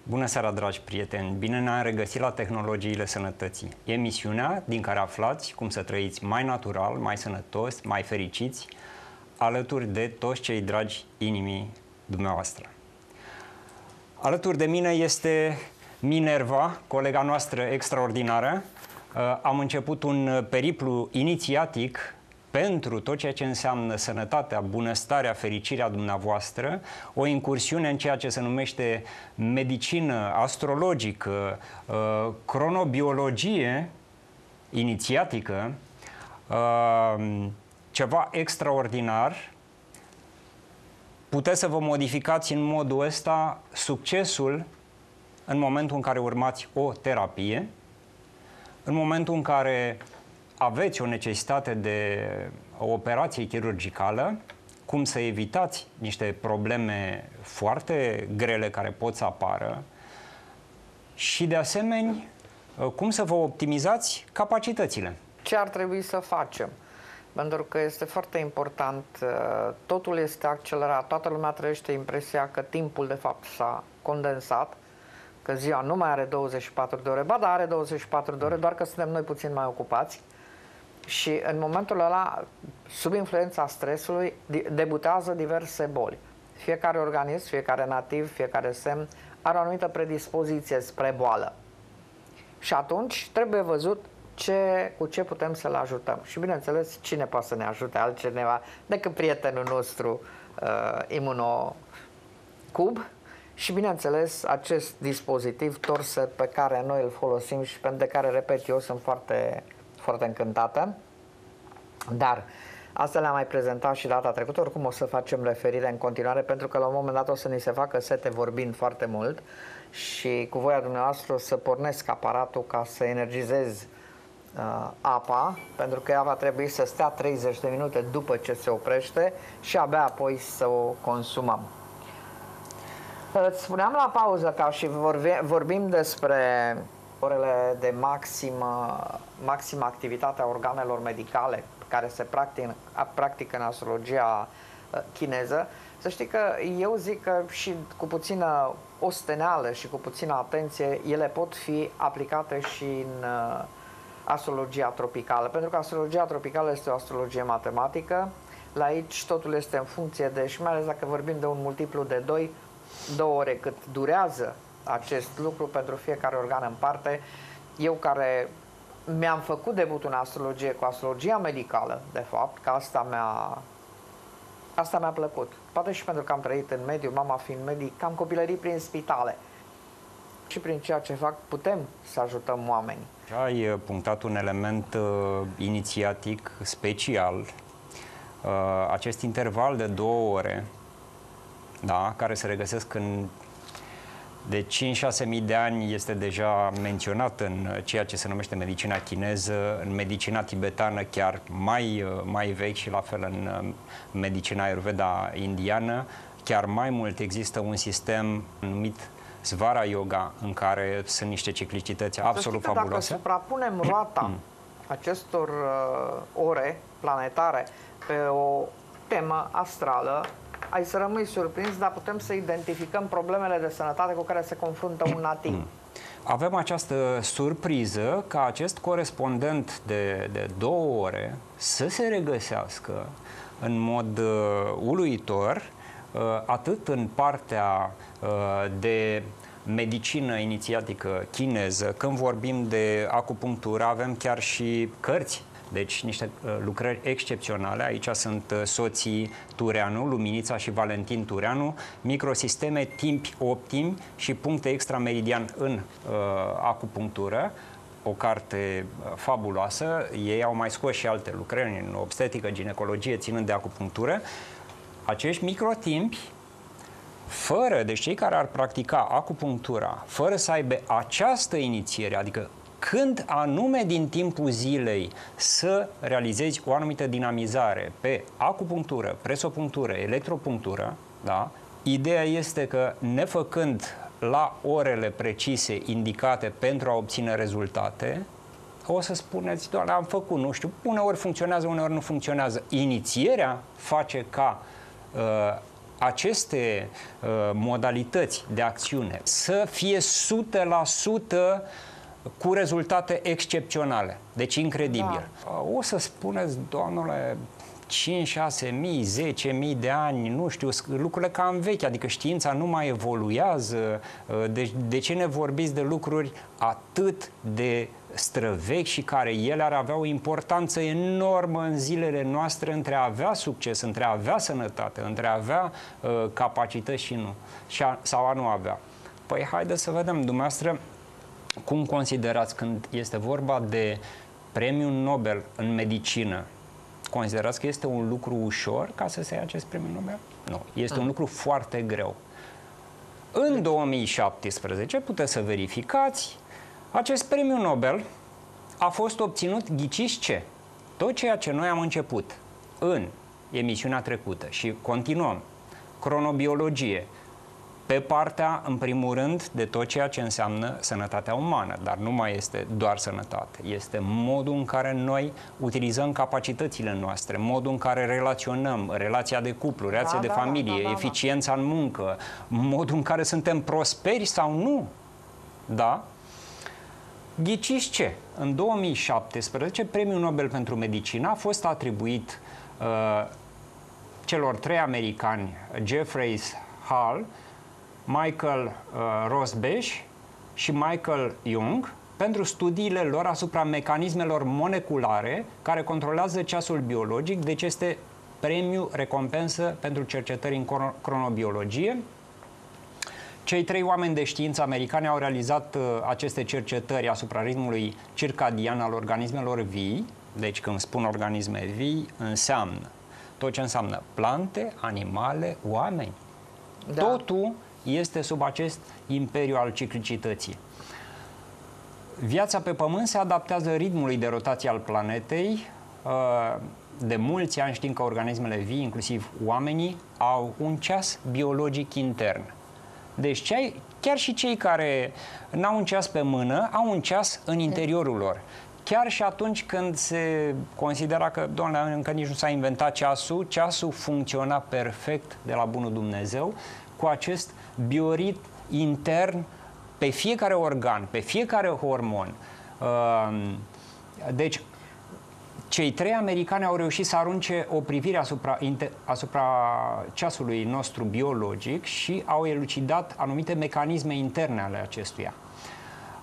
Bună seara, dragi prieteni! Bine ne-am regăsit la Tehnologiile Sănătății. Emisiunea din care aflați cum să trăiți mai natural, mai sănătos, mai fericiți, alături de toți cei dragi inimii dumneavoastră. Alături de mine este Minerva, colega noastră extraordinară. Uh, am început un periplu inițiatic pentru tot ceea ce înseamnă sănătatea, bunăstarea, fericirea dumneavoastră, o incursiune în ceea ce se numește medicină astrologică, uh, cronobiologie inițiatică, uh, ceva extraordinar, puteți să vă modificați în modul ăsta succesul în momentul în care urmați o terapie, în momentul în care aveți o necesitate de o operație chirurgicală, cum să evitați niște probleme foarte grele care pot să apară și, de asemenea, cum să vă optimizați capacitățile. Ce ar trebui să facem? Pentru că este foarte important, uh, totul este accelerat, toată lumea trăiește impresia că timpul de fapt s-a condensat, că ziua nu mai are 24 de ore, ba da, are 24 de ore, doar că suntem noi puțin mai ocupați și în momentul ăla, sub influența stresului, debutează diverse boli. Fiecare organism, fiecare nativ, fiecare semn are o anumită predispoziție spre boală. Și atunci trebuie văzut ce, cu ce putem să-l ajutăm. Și bineînțeles, cine poate să ne ajute altcineva decât prietenul nostru uh, imunocub și bineînțeles acest dispozitiv torset pe care noi îl folosim și pentru care, repet, eu sunt foarte, foarte încântată. Dar asta le-am mai prezentat și data trecută, oricum o să facem referire în continuare pentru că la un moment dat o să ni se facă sete vorbind foarte mult și cu voia dumneavoastră o să pornesc aparatul ca să energizez uh, apa, pentru că ea va trebui să stea 30 de minute după ce se oprește și abia apoi să o consumăm. Îți spuneam la pauză ca și vorbim despre orele de maximă, maximă activitate a organelor medicale care se practică, practică în astrologia uh, chineză, să știi că eu zic că și cu puțină osteneală și cu puțină atenție ele pot fi aplicate și în uh, astrologia tropicală, pentru că astrologia tropicală este o astrologie matematică, la aici totul este în funcție de, și mai ales dacă vorbim de un multiplu de 2, două ore cât durează acest lucru pentru fiecare organ în parte. Eu care mi-am făcut debutul în astrologie cu astrologia medicală, de fapt, că asta mi-a asta mi-a plăcut. Poate și pentru că am trăit în mediu, mama fiind medic, am copilărit prin spitale. Și prin ceea ce fac putem să ajutăm oamenii. Ai uh, punctat un element uh, inițiatic special, uh, acest interval de două ore, da, care se regăsesc în de 5-6 mii de ani este deja menționat în ceea ce se numește medicina chineză, în medicina tibetană chiar mai, mai vechi și la fel în medicina ayurveda indiană. Chiar mai mult există un sistem numit Svara Yoga, în care sunt niște ciclicități absolut fabuloase. Dacă suprapunem roata acestor uh, ore planetare pe o temă astrală, ai să rămâi surprins, dar putem să identificăm problemele de sănătate cu care se confruntă un nativ. Mm. Avem această surpriză ca acest corespondent de, de două ore să se regăsească în mod uh, uluitor uh, atât în partea uh, de medicină inițiatică chineză, când vorbim de acupunctură, avem chiar și cărți deci niște uh, lucrări excepționale. Aici sunt uh, soții Tureanu, Luminița și Valentin Tureanu, microsisteme, timpi optimi și puncte extrameridian în uh, acupunctură o carte uh, fabuloasă. Ei au mai scos și alte lucrări în obstetică, ginecologie, ținând de acupunctură. Acești microtimpi, fără, deci cei care ar practica acupunctura, fără să aibă această inițiere, adică când anume din timpul zilei să realizezi o anumită dinamizare pe acupunctură, presopunctură, electropunctură, da? Ideea este că nefăcând la orele precise indicate pentru a obține rezultate, o să spuneți, doamne, am făcut, nu știu, uneori funcționează, uneori nu funcționează. Inițierea face ca uh, aceste uh, modalități de acțiune să fie 100% cu rezultate excepționale. Deci incredibil. Da. O să spuneți, domnule, 5, 6 mii, 10 mii de ani, nu știu, lucrurile cam vechi, adică știința nu mai evoluează. De, de ce ne vorbiți de lucruri atât de străvechi și care ele ar avea o importanță enormă în zilele noastre între a avea succes, între a avea sănătate, între a avea uh, capacități și nu, și a, sau a nu avea. Păi haideți să vedem, dumneavoastră, cum considerați când este vorba de premiul Nobel în medicină, considerați că este un lucru ușor ca să se ia acest premiu Nobel? Nu. Este un ah. lucru foarte greu. În 2017, puteți să verificați, acest premiu Nobel a fost obținut, ghiciți ce? Tot ceea ce noi am început în emisiunea trecută și continuăm, cronobiologie, pe partea, în primul rând, de tot ceea ce înseamnă sănătatea umană. Dar nu mai este doar sănătate. Este modul în care noi utilizăm capacitățile noastre, modul în care relaționăm, relația de cuplu, relația Da, de da, familie, da, da, da. eficiența în muncă, modul în care suntem prosperi sau nu. Da? Ghiciți ce? În 2017, Premiul Nobel pentru Medicină a fost atribuit uh, celor trei americani, Jeffrey Hall, Michael uh, Rosbash și Michael Jung, pentru studiile lor asupra mecanismelor moleculare care controlează ceasul biologic, deci este premiu recompensă pentru cercetări în crono- cronobiologie. Cei trei oameni de știință americani au realizat uh, aceste cercetări asupra ritmului circadian al organismelor vii. Deci când spun organisme vii, înseamnă tot ce înseamnă plante, animale, oameni. Da. Totul este sub acest imperiu al ciclicității. Viața pe Pământ se adaptează ritmului de rotație al planetei. Uh, De mulți ani știm că organismele vii, inclusiv oamenii, au un ceas biologic intern. Deci cei, chiar și cei care n-au un ceas pe mână, au un ceas în interiorul lor. Chiar și atunci când se considera că, doamne, încă nici nu s-a inventat ceasul, ceasul funcționa perfect de la bunul Dumnezeu cu acest biorit intern pe fiecare organ, pe fiecare hormon. Uh, Deci, cei trei americani au reușit să arunce o privire asupra, inte- asupra ceasului nostru biologic și au elucidat anumite mecanisme interne ale acestuia.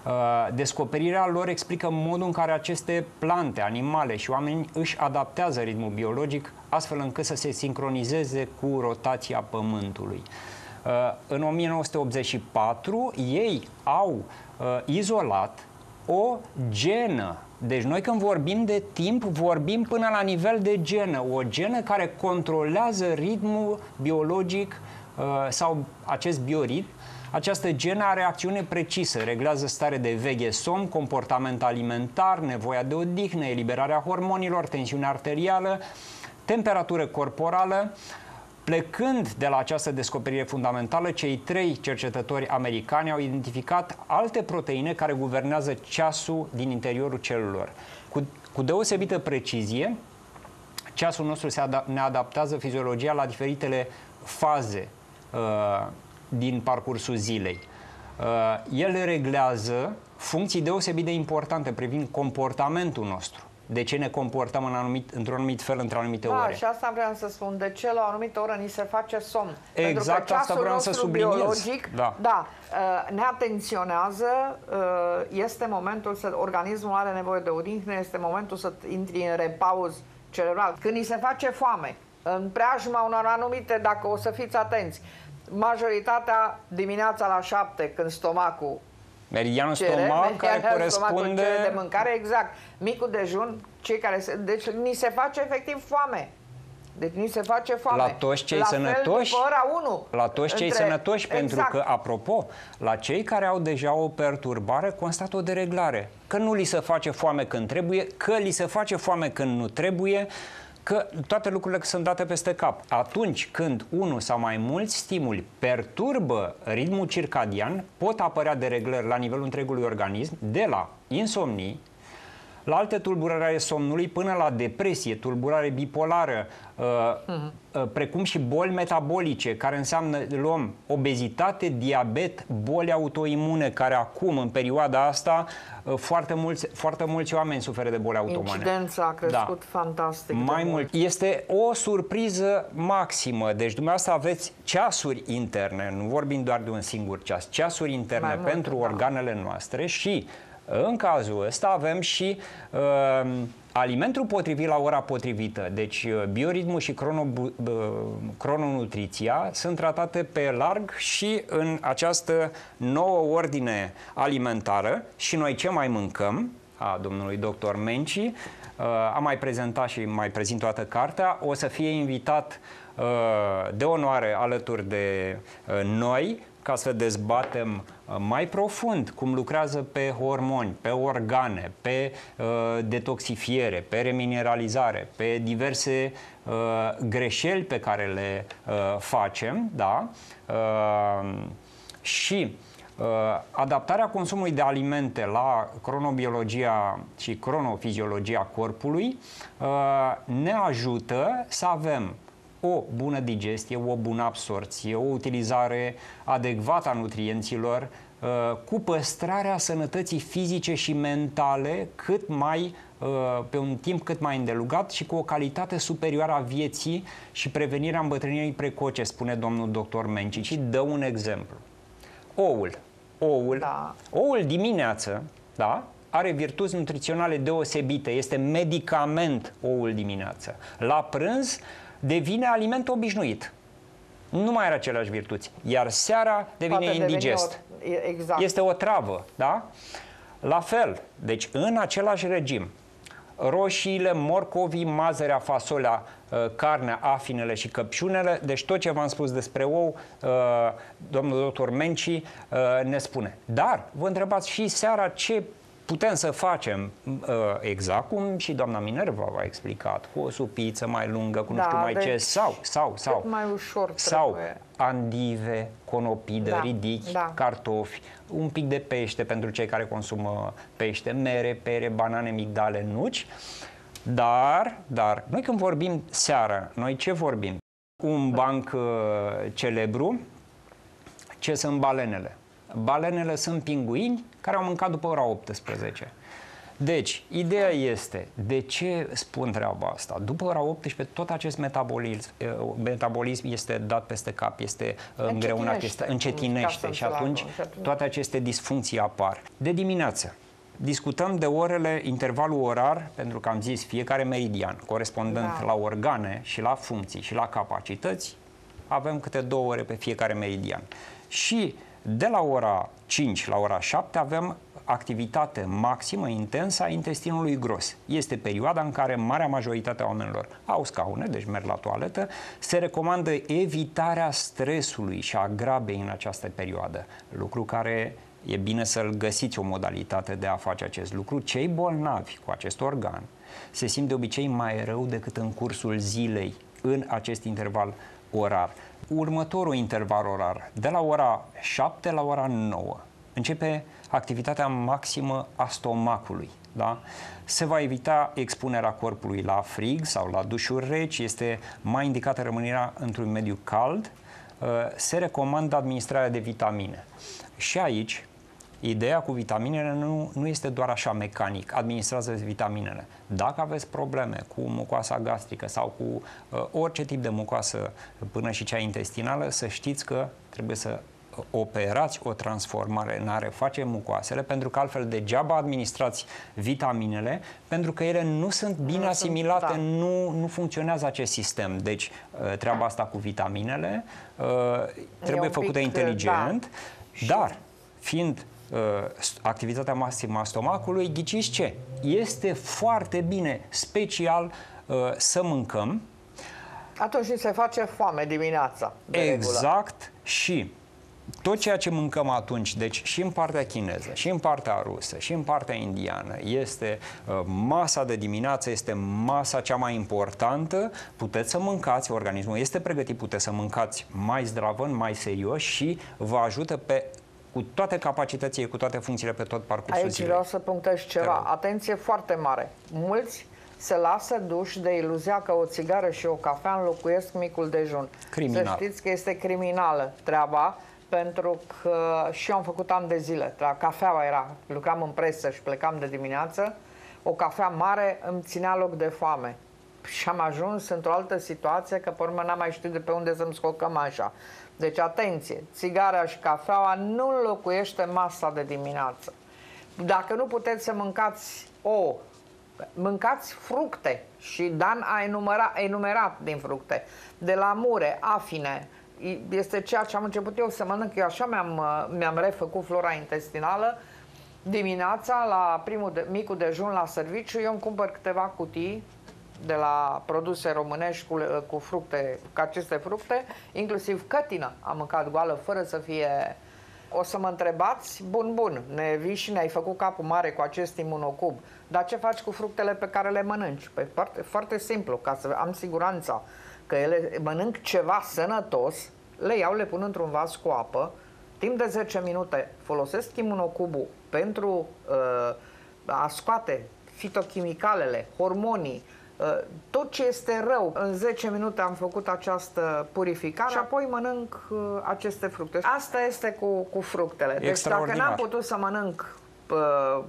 Uh, Descoperirea lor explică modul în care aceste plante, animale și oameni își adaptează ritmul biologic astfel încât să se sincronizeze cu rotația Pământului. Uh, În 1984 ei au uh, izolat o genă. Deci noi când vorbim de timp, vorbim până la nivel de genă. O genă care controlează ritmul biologic uh, sau acest bioritm. Această genă are acțiune precisă, reglează stare de veche somn, comportament alimentar, nevoia de odihnă, eliberarea hormonilor, tensiune arterială, temperatură corporală, Plecând de la această descoperire fundamentală, cei trei cercetători americani au identificat alte proteine care guvernează ceasul din interiorul celulelor. Cu, cu deosebită precizie, ceasul nostru se ada- ne adaptează fiziologia la diferitele faze uh, din parcursul zilei. Uh, el reglează funcții deosebit de importante privind comportamentul nostru. De ce ne comportăm în anumit, într-un anumit fel între anumite Da, ore. și asta vreau să spun. De ce la o anumită oră ni se face somn? Pentru Exact că asta ceasul vreau să nostru subliniez. biologic Da. da, uh, ne atenționează, uh, este momentul să, organismul are nevoie de odihnă, este momentul să intri în repauz cerebral. Când ni se face foame, în preajma unor anumite, dacă o să fiți atenți, majoritatea dimineața la șapte, când stomacul Meridianul cere, stomac care meridianul stomacul corespunde... cere de mâncare, exact. Micul dejun, cei care se, deci ni se face efectiv foame. Deci ni se face foame. La toți cei la sănătoși, Fel, după ora 1, la toți cei între- sănătoși, pentru exact. că, apropo, la cei care au deja o perturbare, constată o dereglare. Că nu li se face foame când trebuie, că li se face foame când nu trebuie, că toate lucrurile sunt date peste cap. Atunci când unul sau mai mulți stimuli perturbă ritmul circadian, pot apărea dereglări la nivelul întregului organism, de la insomnii, la alte tulburări ale somnului până la depresie, tulburare bipolară, uh, uh, precum și boli metabolice, care înseamnă, luăm, obezitate, diabet, boli autoimune, care acum, în perioada asta, uh, foarte mulți, foarte mulți oameni suferă de boli autoimune. Incidența a crescut fantastic. de Mai mult. Este o surpriză maximă. Deci dumneavoastră aveți ceasuri interne, nu vorbim doar de un singur ceas, ceasuri interne Mai mult, pentru da. organele noastre și în cazul ăsta avem și uh, alimentul potrivit la ora potrivită. Deci uh, bioritmul și crono, uh, crononutriția sunt tratate pe larg și în această nouă ordine alimentară. Și noi ce mai mâncăm, a domnului doctor Menci, uh, am mai prezentat și mai prezint toată cartea, o să fie invitat uh, de onoare alături de uh, noi ca să dezbatem uh, mai profund cum lucrează pe hormoni, pe organe, pe uh, detoxifiere, pe remineralizare, pe diverse uh, greșeli pe care le uh, facem, da? Uh, și uh, adaptarea consumului de alimente la cronobiologia și cronofiziologia corpului uh, ne ajută să avem o bună digestie, o bună absorție, o utilizare adecvată a nutrienților, uh, cu păstrarea sănătății fizice și mentale cât mai uh, pe un timp cât mai îndelugat și cu o calitate superioară a vieții și prevenirea îmbătrânirii precoce, spune domnul doctor Menci. Și dă un exemplu. Oul. Oul, Da. oul dimineață, da, are virtuți nutriționale deosebite, este medicament oul dimineață. La prânz devine aliment obișnuit. Nu mai are aceleași virtuți. Iar seara devine Poate deveni indigest. o- e- Exact. Este o travă, da? La fel, deci în același regim, roșiile, morcovii, mazărea, fasolea, uh, carnea, afinele și căpșunele, deci tot ce v-am spus despre ou, uh, domnul doctor Menci uh, ne spune. Dar vă întrebați și seara ce putem să facem uh, exact cum și doamna Minerva v-a explicat, cu o supiță mai lungă, cu nu Da, știu mai ce, deci sau, sau, sau, cât mai ușor sau trebuie. andive, conopidă, Da, ridichi, da. cartofi, un pic de pește pentru cei care consumă pește, mere, pere, banane, migdale, nuci. Dar, dar, noi când vorbim seara, noi ce vorbim? Un banc uh, celebru, ce sunt balenele? Balenele sunt pinguini care au mâncat după ora 18. Deci, ideea este, de ce spun treaba asta? După ora 18, tot acest metabolism, eh, metabolism este dat peste cap, este uh, îngreunat, este Încetinește, ca încetinește să și înțeleagă, atunci și atunci- toate aceste disfuncții apar. De dimineață, discutăm de orele, intervalul orar, pentru că am zis fiecare meridian, corespondent Da. la organe și la funcții și la capacități, avem câte două ore pe fiecare meridian. Și de la ora 5 la ora 7 avem activitate maximă, intensă a intestinului gros. Este perioada în care marea majoritate a oamenilor au scaune, deci merg la toaletă. Se recomandă evitarea stresului și a grabei în această perioadă, lucru care e bine să-l găsiți o modalitate de a face acest lucru. Cei bolnavi cu acest organ se simt de obicei mai rău decât în cursul zilei, în acest interval orar. Următorul interval orar, de la ora 7 la ora 9, începe activitatea maximă a stomacului. Da? Se va evita expunerea corpului la frig sau la dușuri reci, este mai indicată rămânirea într-un mediu cald, Uh, se recomandă administrarea de vitamine. Și aici, ideea cu vitaminele nu, nu este doar așa mecanic, administrează vitaminele. Dacă aveți probleme cu mucoasa gastrică sau cu uh, orice tip de mucoasă, până și cea intestinală, să știți că trebuie să operați o transformare în a reface mucoasele, pentru că altfel degeaba administrați vitaminele, pentru că ele nu sunt bine sunt, asimilate, da. nu, nu funcționează acest sistem. Deci, uh, treaba asta cu vitaminele uh, trebuie un făcută pic, inteligent, da. dar fiind uh, st- activitatea maximă a stomacului, ghiciți ce? Este foarte bine, special, uh, să mâncăm Atunci ni se face foame dimineața. de regulă. Exact și tot ceea ce mâncăm atunci, deci și în partea chineză, și în partea rusă, și în partea indiană, este uh, masa de dimineață, este masa cea mai importantă. Puteți să mâncați, organismul este pregătit, puteți să mâncați mai zdravăn, mai serios și vă ajută pe cu toate capacitățile, cu toate funcțiile pe tot parcursul Aici zilei. vreau să punctez Te ceva. rog. Atenție foarte mare. Mulți se lasă duși de iluzia că o țigară și o cafea înlocuiesc micul dejun. Criminal. Să știți că este criminală treaba, pentru că și eu am făcut ani de zile. La cafeaua era, lucram în presă și plecam de dimineață, o cafea mare îmi ținea loc de foame. Și am ajuns într-o altă situație că pe urmă n-am mai știut de pe unde să-mi scot cămașa. Deci atenție, țigara și cafeaua nu înlocuiește masa de dimineață. Dacă nu puteți să mâncați ouă, mâncați fructe și Dan a enumerat, enumerat din fructe, de la mure, afine, I- este ceea ce am început eu să mănânc, eu așa mi-am, uh, mi-am refăcut flora intestinală, dimineața la primul de, micul dejun la serviciu, eu îmi cumpăr câteva cutii de la produse românești cu, cu fructe, cu aceste fructe, inclusiv cătină. Am mâncat goală fără să fie. O să mă întrebați, bun, bun, ne vii și ne-ai făcut capul mare cu acest imunocub, dar ce faci cu fructele pe care le mănânci? Păi foarte, foarte simplu, ca să am siguranța că ele mănânc ceva sănătos, le iau, le pun într-un vas cu apă, timp de 10 minute folosesc imunocubul pentru uh, a scoate fitochimicalele, hormonii, uh, tot ce este rău. În 10 minute am făcut această purificare și apoi mănânc uh, aceste fructe. Asta este cu, cu fructele. Deci dacă n-am putut să mănânc uh,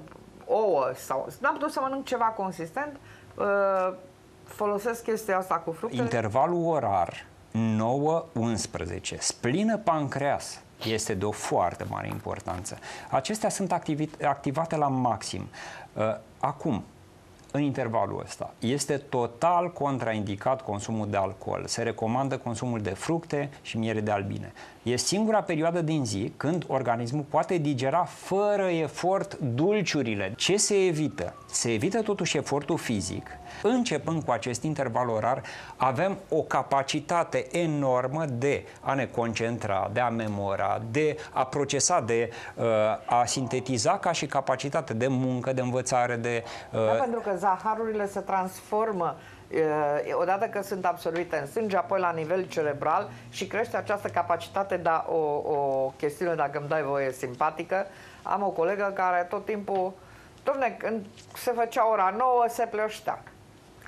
ouă sau n-am putut să mănânc ceva consistent, uh, folosesc chestia asta cu fructele. Intervalul orar 9-11, splină pancreas, este de o foarte mare importanță. Acestea sunt activate la maxim. Uh, acum, în intervalul ăsta. Este total contraindicat consumul de alcool. Se recomandă consumul de fructe și miere de albine. E singura perioadă din zi când organismul poate digera fără efort dulciurile. Ce se evită? Se evită totuși efortul fizic. Începând cu acest interval orar, avem o capacitate enormă de a ne concentra, de a memora, de a procesa, de uh, a sintetiza ca și capacitate de muncă, de învățare, de... Uh... Da, pentru că zaharurile se transformă odată că sunt absorbite în sânge, apoi la nivel cerebral și crește această capacitate, dar o, o chestiune, dacă îmi dai voie, simpatică. Am o colegă care tot timpul, domne, când se făcea ora 9, se pleoștea.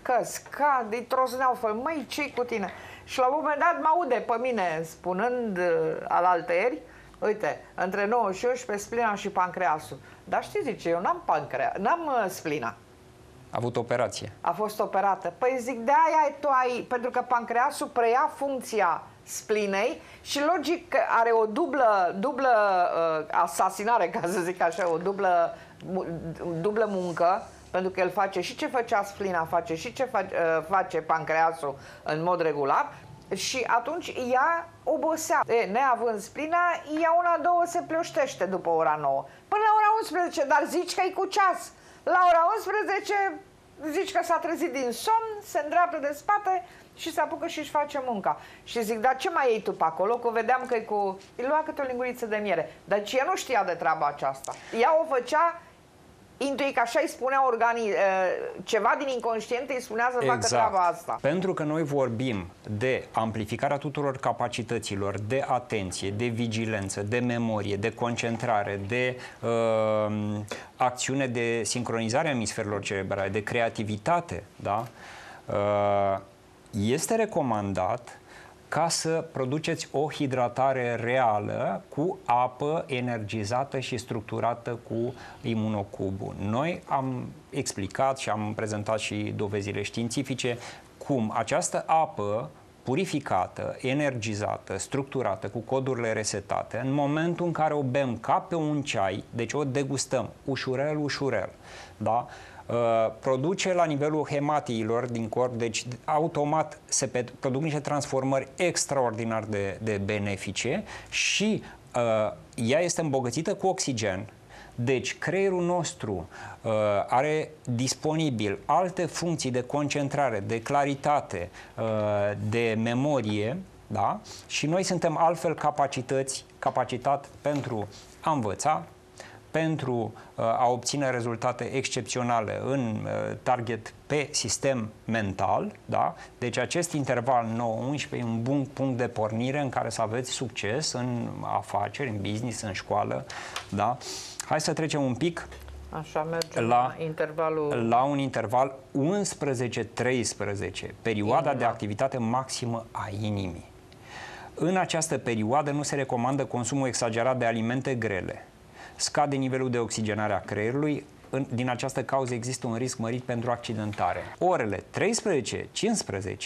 Că scad, îi trozneau, fă, măi, ce cu tine? Și la un moment dat mă aude pe mine spunând uh, al alteri, uite, între 9 și 11 splina și pancreasul. Dar știți, zice, eu n-am pancreas, n-am uh, splina. A avut operație. A fost operată. Păi zic, de aia tu ai, pentru că pancreasul preia funcția splinei și logic că are o dublă, dublă uh, asasinare, ca să zic așa, o dublă, dublă muncă, pentru că el face și ce făcea splina, face și ce face, uh, face pancreasul în mod regulat și atunci ea obosea. E, neavând splina, ea una, două se plăștește după ora 9. Până la ora 11, dar zici că e cu ceas. La ora 11 zici că s-a trezit din somn, se îndreaptă de spate și se apucă și își face munca. Și zic, dar ce mai iei tu pe acolo? Că vedeam că e cu... Îi lua câte o linguriță de miere. Dar ce nu știa de treaba aceasta. Ea o făcea intuic, așa îi spunea organii, ceva din inconștient îi spunea să exact. facă treaba asta. Pentru că noi vorbim de amplificarea tuturor capacităților de atenție, de vigilență, de memorie, de concentrare, de uh, acțiune de sincronizare a emisferilor cerebrale, de creativitate, da? Uh, este recomandat ca să produceți o hidratare reală cu apă energizată și structurată cu imunocubul. Noi am explicat și am prezentat și dovezile științifice cum această apă purificată, energizată, structurată, cu codurile resetate, în momentul în care o bem ca pe un ceai, deci o degustăm ușurel, ușurel, da? Uh, produce la nivelul hematiilor din corp, deci automat se produc niște transformări extraordinar de, de benefice și uh, ea este îmbogățită cu oxigen, deci creierul nostru uh, are disponibil alte funcții de concentrare, de claritate, uh, de memorie, da? Și noi suntem altfel capacități, capacitat pentru a învăța, pentru uh, a obține rezultate excepționale în uh, target pe sistem mental, da? Deci acest interval 9-11 e un bun punct de pornire în care să aveți succes în afaceri, în business, în școală, da? Hai să trecem un pic Așa mergem la, intervalul... la un interval 11-13, perioada Inima. de activitate maximă a inimii. În această perioadă nu se recomandă consumul exagerat de alimente grele, scade nivelul de oxigenare a creierului, în, din această cauză există un risc mărit pentru accidentare. Orele 13-15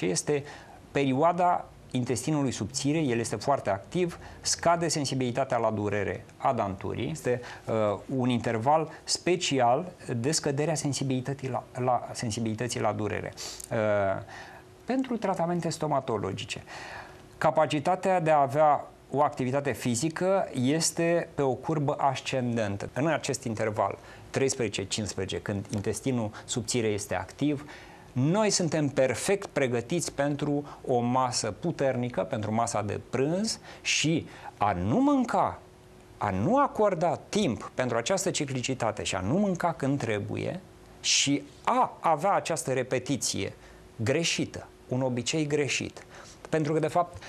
este perioada intestinului subțire, el este foarte activ, scade sensibilitatea la durere a danturii. Este uh, un interval special de scăderea sensibilității la, la, sensibilității la durere. Uh, pentru tratamente stomatologice. Capacitatea de a avea o activitate fizică este pe o curbă ascendentă. În acest interval 13-15, când intestinul subțire este activ, Noi suntem perfect pregătiți pentru o masă puternică, pentru masa de prânz și a nu mânca, a nu acorda timp pentru această ciclicitate și a nu mânca când trebuie și a avea această repetiție greșită, un obicei greșit. Pentru că, de fapt,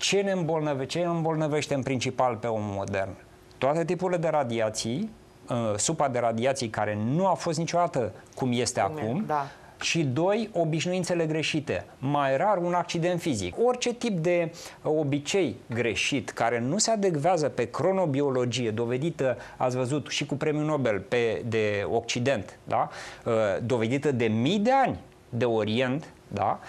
ce ne, îmbolnăve, ce ne îmbolnăvește în principal pe omul modern? Toate tipurile de radiații, uh, supa de radiații care nu a fost niciodată cum este cum acum, e, da. și doi, obișnuințele greșite. Mai rar un accident fizic. Orice tip de uh, obicei greșit care nu se adecvează pe cronobiologie, dovedită, ați văzut, și cu premiul Nobel pe, de Occident, da? Uh, dovedită de mii de ani de Orient, da?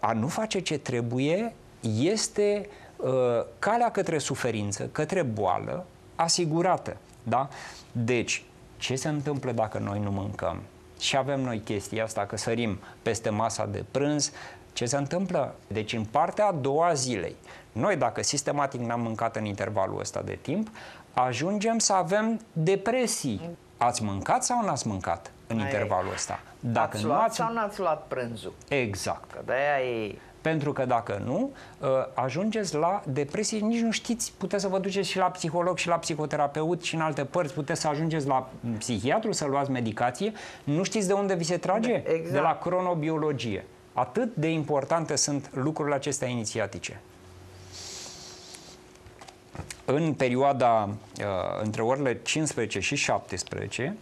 a nu face ce trebuie este uh, calea către suferință, către boală, asigurată. Da? Deci, ce se întâmplă dacă noi nu mâncăm? Și avem noi chestia asta, că sărim peste masa de prânz, ce se întâmplă? Deci, în partea a doua zilei, noi, dacă sistematic n-am mâncat în intervalul ăsta de timp, ajungem să avem depresii. Ați mâncat sau n-ați mâncat în Aia intervalul ăsta? Dacă ați nu luat ați... sau n-ați luat prânzul? Exact. Că de-aia e pentru că dacă nu, uh, ajungeți la depresie, nici nu știți, puteți să vă duceți și la psiholog și la psihoterapeut și în alte părți, puteți să ajungeți la psihiatru să luați medicație, nu știți de unde vi se trage? Exact. De la cronobiologie. Atât de importante sunt lucrurile acestea inițiatice. În perioada uh, între orele 15 și 17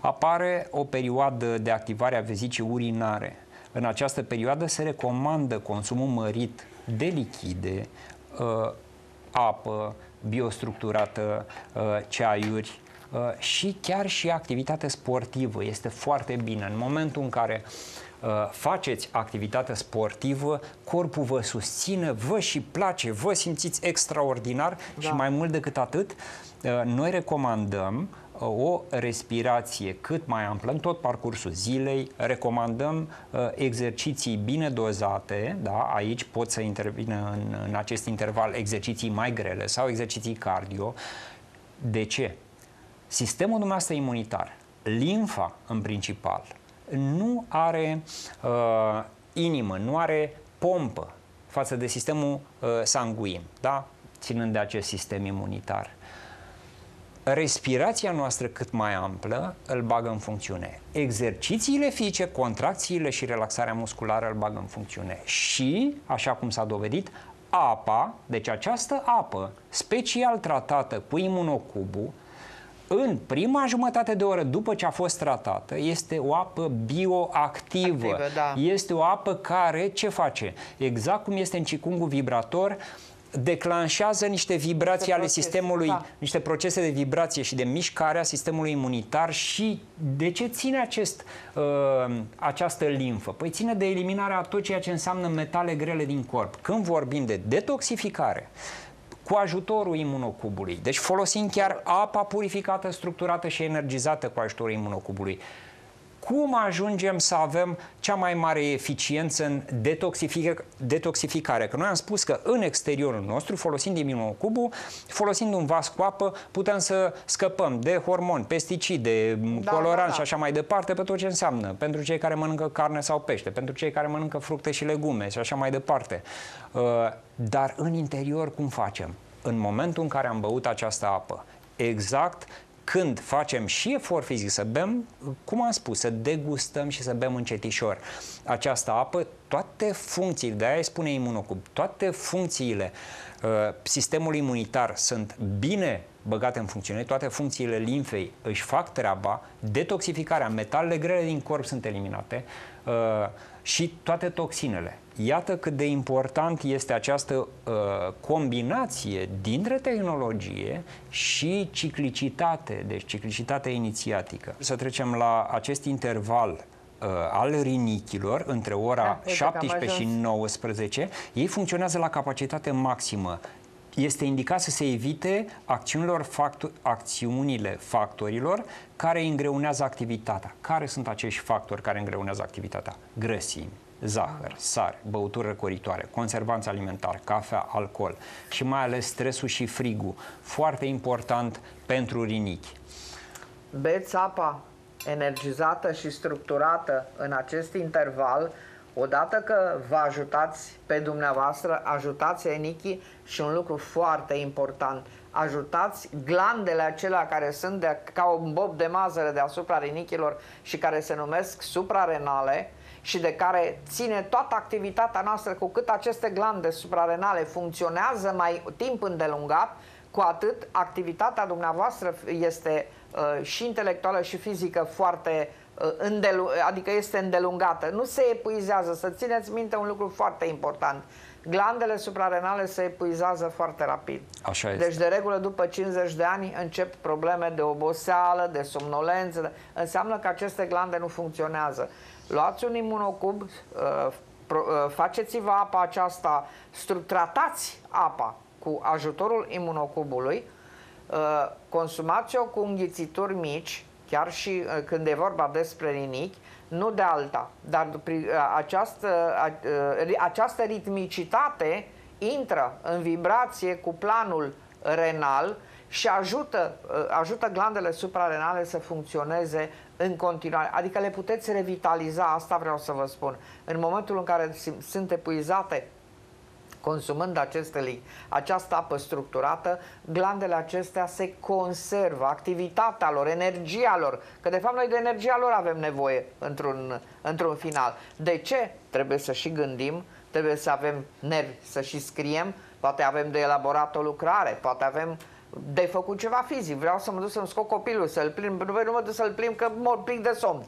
apare o perioadă de activare a vezicii urinare în această perioadă se recomandă consumul mărit de lichide, uh, apă biostructurată, uh, ceaiuri uh, și chiar și activitate sportivă. Este foarte bine. În momentul în care faceți activitate sportivă, corpul vă susține, vă și place, vă simțiți extraordinar da. și mai mult decât atât, noi recomandăm o respirație cât mai amplă în tot parcursul zilei. Recomandăm uh, exerciții bine dozate, da? aici pot să intervină în, în acest interval exerciții mai grele sau exerciții cardio. De ce? Sistemul dumneavoastră imunitar, limfa în principal, nu are uh, inimă, nu are pompă față de sistemul uh, sanguin, da? ținând de acest sistem imunitar respirația noastră cât mai amplă îl bagă în funcțiune. Exercițiile fizice, contracțiile și relaxarea musculară îl bagă în funcțiune. Și, așa cum s-a dovedit, apa, deci această apă special tratată cu imunocubul, în prima jumătate de oră după ce a fost tratată, este o apă bioactivă. Activă, da. Este o apă care ce face? Exact cum este în cicungul vibrator, declanșează niște vibrații ale sistemului, da. niște procese de vibrație și de mișcare a sistemului imunitar și de ce ține acest, uh, această limfă? Păi ține de eliminarea a tot ceea ce înseamnă metale grele din corp. Când vorbim de detoxificare, cu ajutorul imunocubului. Deci folosim chiar apa purificată, structurată și energizată cu ajutorul imunocubului cum ajungem să avem cea mai mare eficiență în detoxific- detoxificare. Că noi am spus că în exteriorul nostru, folosind imunocubul, folosind un vas cu apă, putem să scăpăm de hormoni, pesticide, da, coloranți da, da. și așa mai departe, pe tot ce înseamnă. Pentru cei care mănâncă carne sau pește, pentru cei care mănâncă fructe și legume și așa mai departe. Uh, dar în interior cum facem? În momentul în care am băut această apă, exact când facem și efort fizic să bem, cum am spus, să degustăm și să bem încetișor. Această apă, toate funcțiile, de aia spune imunocub, toate funcțiile uh, sistemului imunitar sunt bine băgate în funcțiune, toate funcțiile limfei își fac treaba, detoxificarea, metalele grele din corp sunt eliminate uh, și toate toxinele. Iată cât de important este această uh, combinație dintre tehnologie și ciclicitate, deci ciclicitate inițiatică. Să trecem la acest interval uh, al rinichilor între ora da, 17 și 19, ei funcționează la capacitate maximă. Este indicat să se evite acțiunilor factor, acțiunile factorilor care îngreunează activitatea. Care sunt acești factori care îngreunează activitatea? Grăsimi, zahăr, sare, băuturi răcoritoare, conservanți alimentari, cafea, alcool și mai ales stresul și frigul, foarte important pentru rinichi. Beți apa energizată și structurată în acest interval, odată că vă ajutați pe dumneavoastră, ajutați enichii și un lucru foarte important, ajutați glandele acelea care sunt de, ca un bob de mazăre deasupra rinichilor și care se numesc suprarenale și de care ține toată activitatea noastră cu cât aceste glande suprarenale funcționează mai timp îndelungat, cu atât activitatea dumneavoastră este uh, și intelectuală și fizică foarte uh, îndelu- adică este îndelungată. Nu se epuizează. Să țineți minte un lucru foarte important. Glandele suprarenale se epuizează foarte rapid. Așa este. Deci, de regulă, după 50 de ani încep probleme de oboseală, de somnolență. De... Înseamnă că aceste glande nu funcționează. Luați un imunocub, uh, pro- uh, faceți-vă apa aceasta, stru- tratați apa cu ajutorul imunocubului, uh, consumați-o cu înghițituri mici, chiar și uh, când e vorba despre rinichi, nu de alta, dar pri- uh, această, a- uh, această ritmicitate intră în vibrație cu planul renal și ajută, uh, ajută glandele suprarenale să funcționeze în continuare. Adică le puteți revitaliza, asta vreau să vă spun. În momentul în care sim- sunt epuizate consumând aceste li, această apă structurată, glandele acestea se conservă, activitatea lor, energia lor, că de fapt noi de energia lor avem nevoie într-un, într-un final. De ce? Trebuie să și gândim, trebuie să avem nervi, să și scriem, poate avem de elaborat o lucrare, poate avem de făcut ceva fizic. Vreau să mă duc să-mi scot copilul, să-l plimb, nu mă duc să-l plimb că mor plic de somn.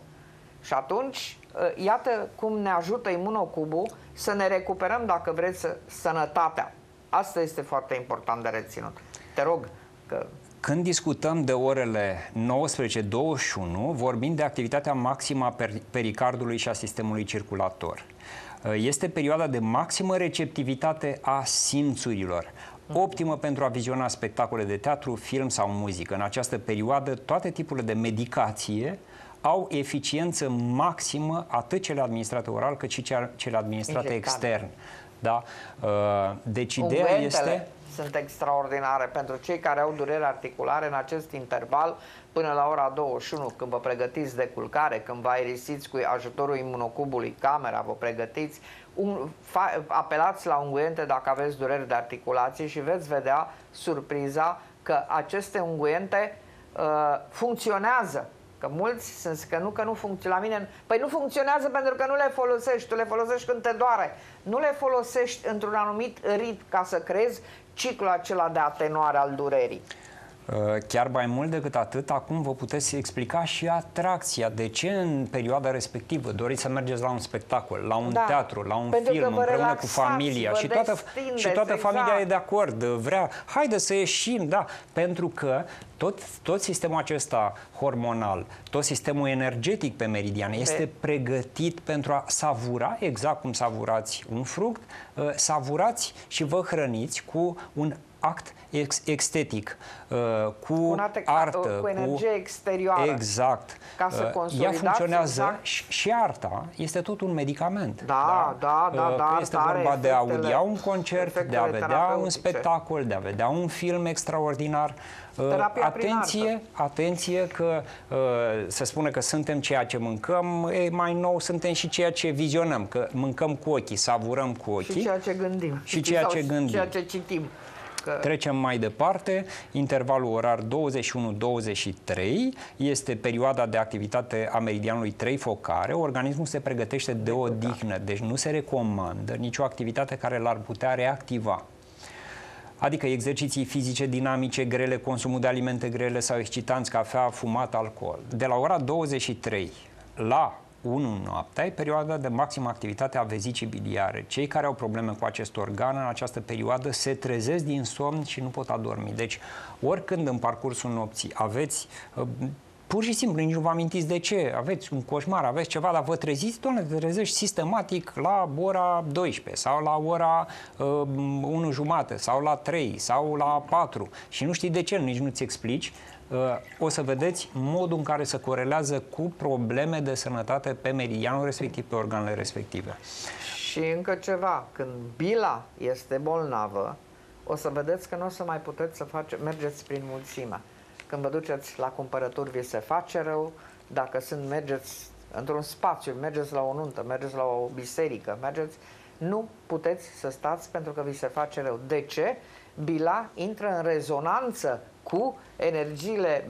Și atunci, iată cum ne ajută imunocubul să ne recuperăm, dacă vreți, să- sănătatea. Asta este foarte important de reținut. Te rog, că Când discutăm de orele 19-21, vorbim de activitatea maximă a per- pericardului și a sistemului circulator. Este perioada de maximă receptivitate a simțurilor, optimă pentru a viziona spectacole de teatru, film sau muzică. În această perioadă, toate tipurile de medicație au eficiență maximă atât cele administrate oral cât și cea- cele administrate Injectare. extern. Da? Uh, Deci ideea Unghientele este... sunt extraordinare pentru cei care au dureri articulare în acest interval până la ora 21, când vă pregătiți de culcare, când vă aerisiți cu ajutorul imunocubului camera, vă pregătiți, un, fa, apelați la unguente dacă aveți dureri de articulație și veți vedea surpriza că aceste unguente uh, funcționează. Că mulți sunt că nu, că nu funcționează. La mine, păi nu funcționează pentru că nu le folosești. Tu le folosești când te doare. Nu le folosești într-un anumit ritm ca să creezi ciclul acela de atenuare al durerii. Uh, Chiar mai mult decât atât, acum vă puteți explica și atracția. De ce în perioada respectivă doriți să mergeți la un spectacol, la un Da. teatru, la un Pentru că film, vă împreună cu relaxați, familia vă și toată, destindeți, și toată exact. familia e de acord, vrea, haide să ieșim, da, pentru că tot, tot sistemul acesta hormonal, tot sistemul energetic pe meridian este pregătit pentru a savura, exact cum savurați un fruct, uh, savurați și vă hrăniți cu un act ex- estetic, uh, cu un arte- artă, cu energie exterioară. Exact. Ca să Uh, Ea consolidați funcționează exact. și, și arta este tot un medicament. Da, da, da, Uh, da, Este arta are vorba de a efectele- audia un concert, de a efectele vedea un terapeutice. spectacol, de a vedea un film extraordinar. Uh, Terapia prin atenție, atenție că uh, se spune că suntem ceea ce mâncăm, e, mai nou suntem și ceea ce vizionăm, că mâncăm cu ochii, savurăm cu ochii. Și ceea ce gândim. Și ceea Sau ce gândim. ceea ce citim. Că... Trecem mai departe. Intervalul orar 21-23 este perioada de activitate a meridianului 3 focare. Organismul se pregătește de o dihnă, deci nu se recomandă nicio activitate care l-ar putea reactiva. Adică exerciții fizice dinamice grele, consumul de alimente grele sau excitanți, cafea, fumat, alcool. De la ora 23 la 1 noaptea e perioada de maximă activitate a vezicii biliare. Cei care au probleme cu acest organ în această perioadă se trezesc din somn și nu pot adormi. Deci, oricând în parcursul nopții aveți uh, pur și simplu, nici nu vă amintiți de ce, aveți un coșmar, aveți ceva, dar vă treziți, doamne, te trezești sistematic la ora 12 sau la ora uh, 1 jumate sau la 3 sau la 4 și nu știi de ce, nici nu-ți explici, uh, o să vedeți modul în care se corelează cu probleme de sănătate pe meridianul respectiv, pe organele respective. Și încă ceva, când bila este bolnavă, o să vedeți că nu o să mai puteți să face, mergeți prin mulțime. Când vă duceți la cumpărături, vi se face rău, dacă sunt, mergeți într-un spațiu, mergeți la o nuntă, mergeți la o biserică, mergeți, nu puteți să stați pentru că vi se face rău. De ce? Bila intră în rezonanță cu energiile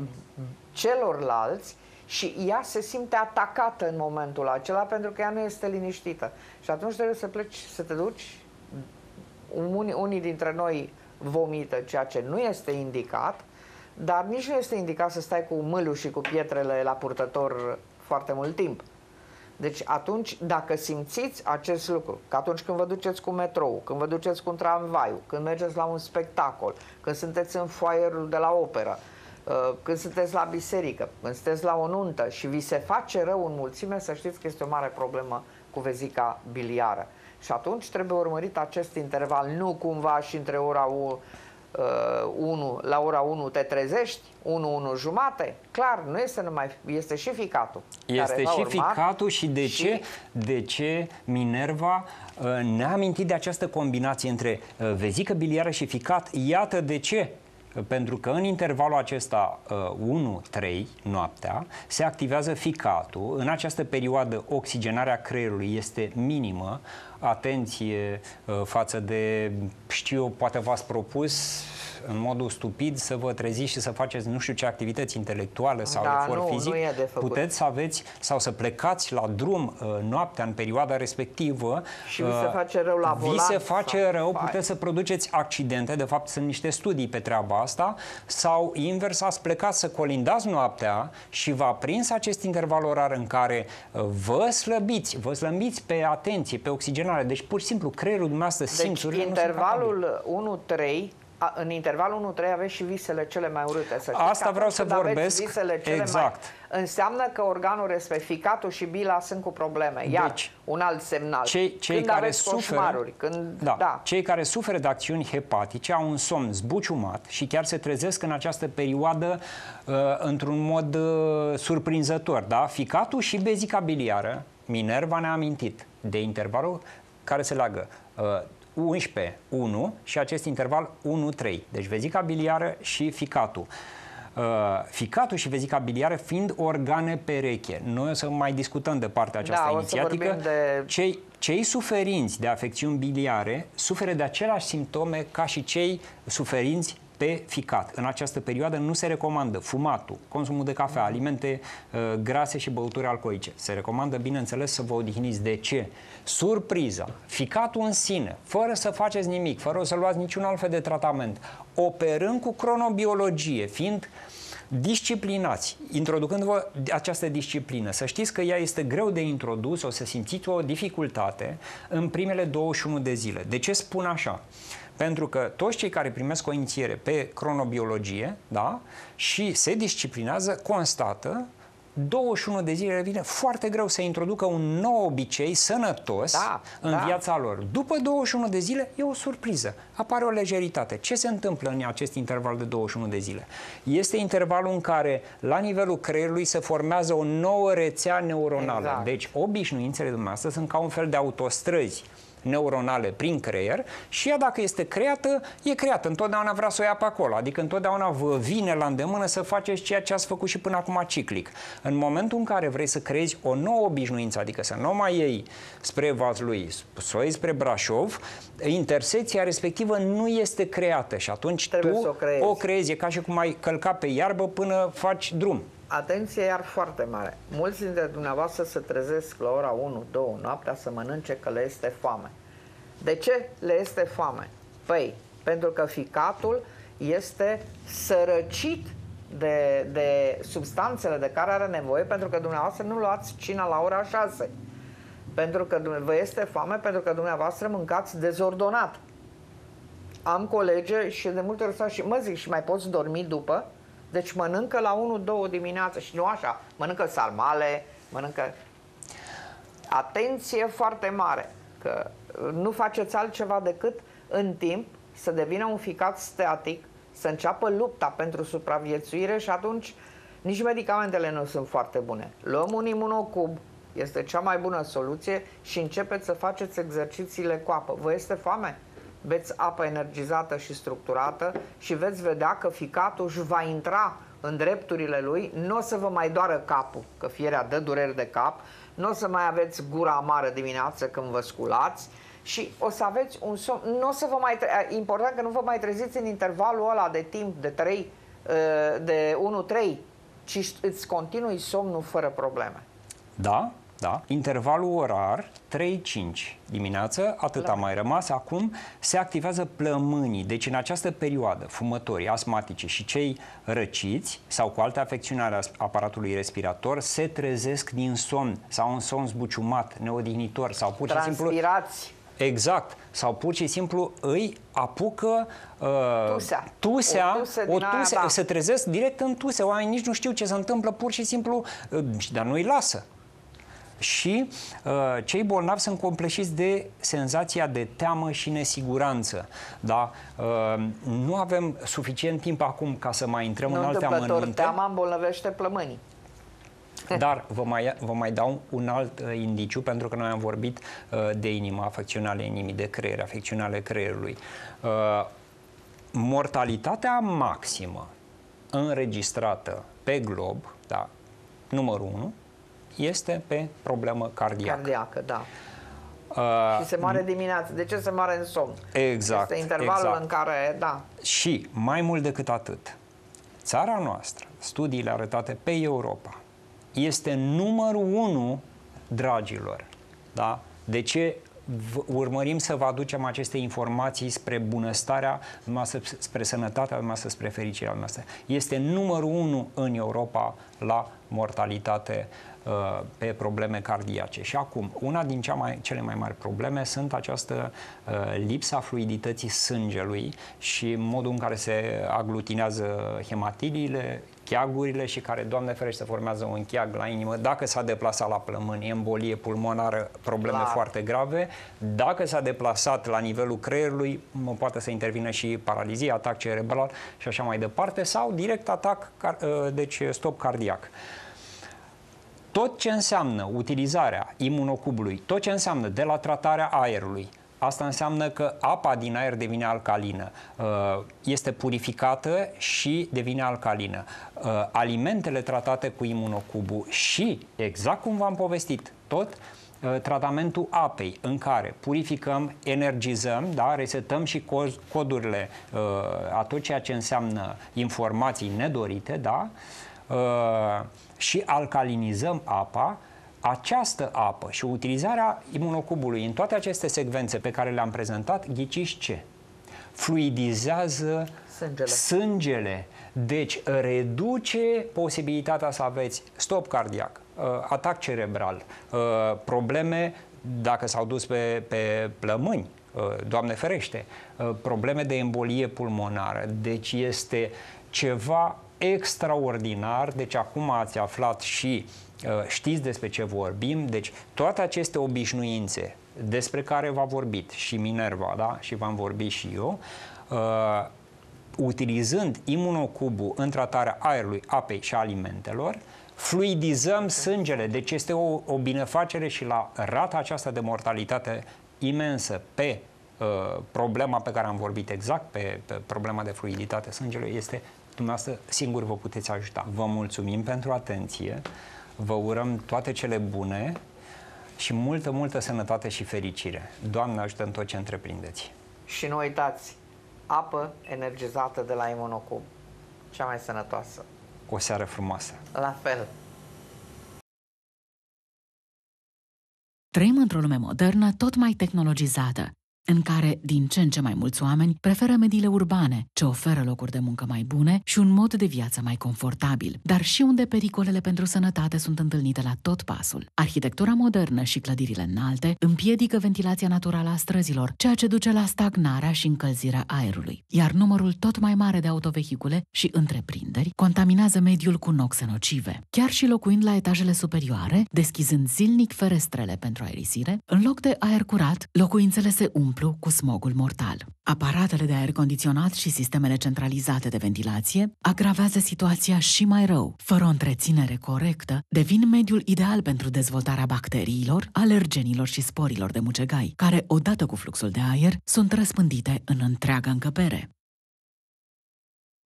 celorlalți și ea se simte atacată în momentul acela pentru că ea nu este liniștită. Și atunci trebuie să pleci, să te duci. Unii, unii dintre noi vomită, ceea ce nu este indicat, dar nici nu este indicat să stai cu mâlul și cu pietrele la purtător foarte mult timp. Deci atunci, dacă simțiți acest lucru, că atunci când vă duceți cu metrou, când vă duceți cu tramvaiul, când mergeți la un spectacol, când sunteți în foaierul de la operă, uh, când sunteți la biserică, când sunteți la o nuntă și vi se face rău în mulțime, să știți că este o mare problemă cu vezica biliară. Și atunci trebuie urmărit acest interval, nu cumva și între ora 1, uh, 1 la ora 1 te trezești, 1, 1 jumate, clar, nu este numai, este și ficatul. Este care și va urma ficatul și de și- ce, de ce Minerva uh, ne-a amintit de această combinație între uh, vezică biliară și ficat. Iată de ce. Pentru că în intervalul acesta uh, 1-3 noaptea se activează ficatul. În această perioadă oxigenarea creierului este minimă. Atenție uh, față de, știu eu, poate v-ați propus în modul stupid să vă treziți și să faceți nu știu ce activități intelectuale sau Da, efort nu, fizic. nu e de făcut. Puteți să aveți sau să plecați la drum uh, noaptea în perioada respectivă. Și vi se uh, face rău la Vi volan se face sau- rău, Vai. puteți să produceți accidente, de fapt sunt niște studii pe treaba asta, sau invers ați plecat să colindați noaptea și v-a prins acest interval orar în care uh, vă slăbiți, vă slăbiți pe atenție, pe oxigenare, deci pur și simplu creierul dumneavoastră Deci simțurile nu sunt capabile. intervalul 1-3 a- în intervalul 1-3 aveți și visele cele mai urâte. Să știți Asta că vreau atunci să când aveți vorbesc. Visele cele Exact. Mai, înseamnă că organul respectiv, ficatul și bila sunt cu probleme. Iar Deci, un alt semnal. Cei, cei când care aveți suferă, coșmaruri, când, da, da. cei care suferă de acțiuni hepatice au un somn zbuciumat și chiar se trezesc în această perioadă uh, într-un mod uh, surprinzător. Da? Ficatul și bezica biliară, Minerva ne-a amintit de intervalul care se leagă uh, 11-1 și acest interval 1-3. Deci vezica biliară și ficatul. Uh, ficatul și vezica biliară fiind organe pereche. Noi o să mai discutăm de partea aceasta Da, o să inițiatică. vorbim de- Cei, cei suferinți de afecțiuni biliare suferă de aceleași simptome ca și cei suferinți pe ficat. În această perioadă nu se recomandă fumatul, consumul de cafea, alimente uh, grase și băuturi alcoolice. Se recomandă, bineînțeles, să vă odihniți. De ce? Surpriza, ficatul în sine, fără să faceți nimic, fără să luați niciun alt fel de tratament, operând cu cronobiologie, fiind disciplinați, introducând-vă această disciplină. Să știți că ea este greu de introdus, o să simțiți o dificultate în primele 21 de zile. De ce spun așa? Pentru că toți cei care primesc o inițiere pe cronobiologie da, și se disciplinează, constată 21 de zile le vine foarte greu să introducă un nou obicei sănătos Da, în da. viața lor. După 21 de zile e o surpriză. Apare o lejeritate. Ce se întâmplă în acest interval de 21 de zile? Este intervalul în care la nivelul creierului se formează o nouă rețea neuronală. Exact. Deci obișnuințele dumneavoastră sunt ca un fel de autostrăzi neuronale prin creier și ea dacă este creată, e creată. Întotdeauna vrea să o ia pe acolo. Adică întotdeauna vă vine la îndemână să faceți ceea ce ați făcut și până acum ciclic. În momentul în care vrei să creezi o nouă obișnuință, adică să nu mai iei spre Vaslui, să o iei spre Brașov, intersecția respectivă nu este creată și atunci Trebuie tu să o creezi. o creezi. E ca și cum ai călca pe iarbă până faci drum. Atenție iar foarte mare. Mulți dintre dumneavoastră se trezesc la ora 1-2 noaptea să mănânce că le este foame. De ce le este foame? Păi, pentru că ficatul este sărăcit de, de substanțele de care are nevoie, pentru că dumneavoastră nu luați cina la ora 6. Pentru că dumne- vă este foame, pentru că dumneavoastră mâncați dezordonat. Am colege și de multe ori stau și mă zic și mai poți dormi după? Deci mănâncă la 1-2 dimineața și nu așa, mănâncă salmale, mănâncă... Atenție foarte mare, că uh, nu faceți altceva decât în timp să devină un ficat static, să înceapă lupta pentru supraviețuire și atunci nici medicamentele nu sunt foarte bune. Luăm un imunocub, este cea mai bună soluție și începeți să faceți exercițiile cu apă. Vă este foame? Beți apă energizată și structurată și veți vedea că ficatul își va intra în drepturile lui, nu o să vă mai doară capul, că fierea dă dureri de cap, nu o să mai aveți gura amară dimineață când vă sculați. Și o să aveți un somn, nu o să vă mai, tre- important că nu vă mai treziți în intervalul ăla de timp de 3, de 1-3, ci îți continui somnul fără probleme. Da, da, intervalul orar 3-5 dimineață, atât a mai rămas. Acum se activează plămânii. Deci în această perioadă, fumătorii, asmatici și cei răciți sau cu alte afecțiuni ale aparatului respirator se trezesc din somn sau un somn zbuciumat, neodihnitor sau pur și simplu... Exact. Sau pur și simplu îi apucă uh, tusea, tusea, o, tuse o tuse, aia, da. se trezesc direct în tuse. Oamenii nici nu știu ce se întâmplă, pur și simplu, uh, dar nu îi lasă și uh, cei bolnavi sunt compleșiți de senzația de teamă și nesiguranță. Da? Uh, nu avem suficient timp acum ca să mai intrăm nu în alte amănunte. teama îmbolnăvește plămânii. Dar vă mai, vă mai dau un alt uh, indiciu, pentru că noi am vorbit uh, de inimă, afecțiuni ale inimii, de creier, afecțiuni ale creierului. Uh, mortalitatea maximă înregistrată pe glob, da, numărul 1, este pe problemă cardiacă. Cardiacă, da. Uh, și se moare dimineața. De ce se moare în somn? Exact. Este intervalul exact. în care, da. Și mai mult decât atât, țara noastră, studiile arătate pe Europa, este numărul unu, dragilor. Da? De ce urmărim să vă aducem aceste informații spre bunăstarea noastră, spre sănătatea noastră, spre fericirea noastră. Este numărul unu în Europa la mortalitate Uh, pe probleme cardiace. Și acum, una din cea mai, cele mai mari probleme sunt această uh, lipsa fluidității sângelui și modul în care se aglutinează hematiliile, cheagurile și care, Doamne ferește, formează un cheag la inimă. Dacă s-a deplasat la plămâni, embolie pulmonară, probleme Clar. foarte grave. Dacă s-a deplasat la nivelul creierului, poate să intervină și paralizie, atac cerebral și așa mai departe, sau direct atac, uh, deci stop cardiac tot ce înseamnă utilizarea imunocubului, tot ce înseamnă de la tratarea aerului, Asta înseamnă că apa din aer devine alcalină, uh, este purificată și devine alcalină. Uh, alimentele tratate cu imunocubul și, exact cum v-am povestit, tot uh, tratamentul apei în care purificăm, energizăm, da, resetăm și codurile a tot ceea ce înseamnă informații nedorite, da, și alcalinizăm apa, această apă și utilizarea imunocubului în toate aceste secvențe pe care le-am prezentat, ghiciți ce? Fluidizează sângele. sângele. Deci reduce posibilitatea să aveți stop cardiac, uh, atac cerebral, uh, probleme dacă s-au dus pe, pe plămâni, uh, Doamne ferește, probleme de embolie pulmonară. Deci este ceva extraordinar, deci acum ați aflat și uh, știți despre ce vorbim, deci toate aceste obișnuințe despre care v-a vorbit și Minerva, da? și v-am vorbit și eu, uh, utilizând imunocubul în tratarea aerului, apei și alimentelor, fluidizăm sângele, deci este o, o binefacere și la rata aceasta de mortalitate imensă pe uh, problema pe care am vorbit exact, pe, pe problema de fluiditate sângelui, este dumneavoastră singur vă puteți ajuta. Vă mulțumim pentru atenție, vă urăm toate cele bune și multă, multă sănătate și fericire. Doamne ajută în tot ce întreprindeți. Și nu uitați, apă energizată de la Imunocub, cea mai sănătoasă. O seară frumoasă. La fel. Trăim într-o lume modernă tot mai tehnologizată în care din ce în ce mai mulți oameni preferă mediile urbane, ce oferă locuri de muncă mai bune și un mod de viață mai confortabil, dar și unde pericolele pentru sănătate sunt întâlnite la tot pasul. Arhitectura modernă și clădirile înalte împiedică ventilația naturală a străzilor, ceea ce duce la stagnarea și încălzirea aerului, iar numărul tot mai mare de autovehicule și întreprinderi contaminează mediul cu noxe nocive. Chiar și locuind la etajele superioare, deschizând zilnic ferestrele pentru aerisire, în loc de aer curat, locuințele se umplu umplu cu smogul mortal. Aparatele de aer condiționat și sistemele centralizate de ventilație agravează situația și mai rău. Fără o întreținere corectă, devin mediul ideal pentru dezvoltarea bacteriilor, alergenilor și sporilor de mucegai, care, odată cu fluxul de aer, sunt răspândite în întreaga încăpere.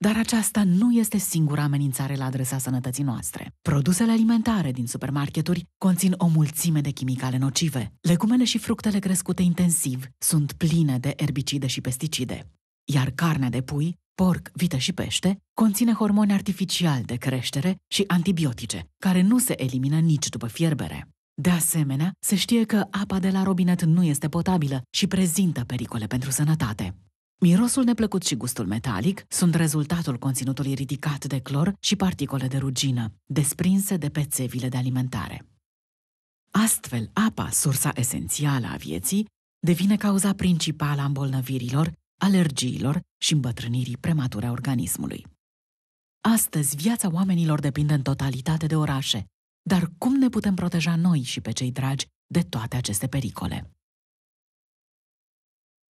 Dar aceasta nu este singura amenințare la adresa sănătății noastre. Produsele alimentare din supermarketuri conțin o mulțime de chimicale nocive. Legumele și fructele crescute intensiv sunt pline de erbicide și pesticide. Iar carnea de pui, porc, vită și pește conține hormoni artificiali de creștere și antibiotice, care nu se elimină nici după fierbere. De asemenea, se știe că apa de la robinet nu este potabilă și prezintă pericole pentru sănătate. Mirosul neplăcut și gustul metalic sunt rezultatul conținutului ridicat de clor și particole de rugină, desprinse de pe țevile de alimentare. Astfel, apa, sursa esențială a vieții, devine cauza principală a îmbolnăvirilor, alergiilor și îmbătrânirii premature a organismului. Astăzi, viața oamenilor depinde în totalitate de orașe, dar cum ne putem proteja noi și pe cei dragi de toate aceste pericole?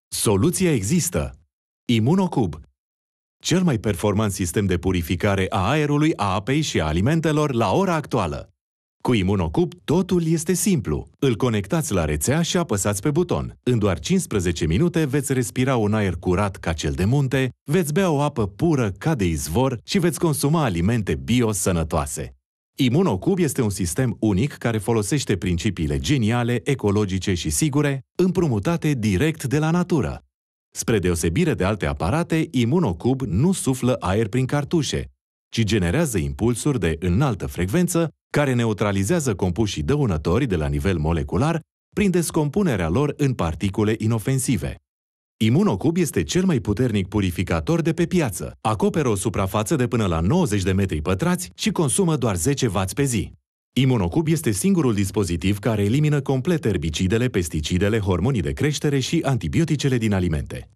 Soluția există. Imunocub. Cel mai performant sistem de purificare a aerului, a apei și a alimentelor la ora actuală. Cu Imunocub totul este simplu. Îl conectați la rețea și apăsați pe buton. În doar 15 minute veți respira un aer curat ca cel de munte, veți bea o apă pură ca de izvor și veți consuma alimente bio sănătoase. Imunocub este un sistem unic care folosește principiile geniale, ecologice și sigure, împrumutate direct de la natură. Spre deosebire de alte aparate, Imunocub nu suflă aer prin cartușe, ci generează impulsuri de înaltă frecvență care neutralizează compușii dăunători de la nivel molecular prin descompunerea lor în particule inofensive. Imunocub este cel mai puternic purificator de pe piață. Acoperă o suprafață de până la 90 de metri pătrați și consumă doar 10 W pe zi. Imunocub este singurul dispozitiv care elimină complet erbicidele, pesticidele, hormonii de creștere și antibioticele din alimente.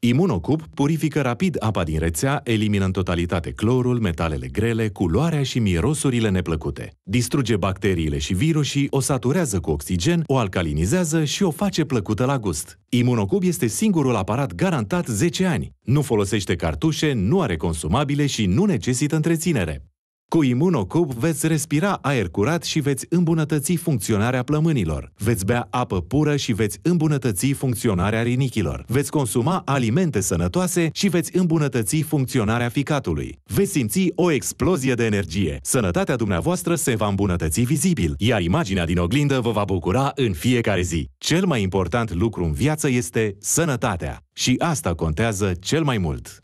Imunocub purifică rapid apa din rețea, elimină în totalitate clorul, metalele grele, culoarea și mirosurile neplăcute. Distruge bacteriile și virusii, o saturează cu oxigen, o alcalinizează și o face plăcută la gust. Imunocub este singurul aparat garantat 10 ani. Nu folosește cartușe, nu are consumabile și nu necesită întreținere. Cu Imunocub veți respira aer curat și veți îmbunătăți funcționarea plămânilor. Veți bea apă pură și veți îmbunătăți funcționarea rinichilor. Veți consuma alimente sănătoase și veți îmbunătăți funcționarea ficatului. Veți simți o explozie de energie. Sănătatea dumneavoastră se va îmbunătăți vizibil, iar imaginea din oglindă vă va bucura în fiecare zi. Cel mai important lucru în viață este sănătatea. Și asta contează cel mai mult.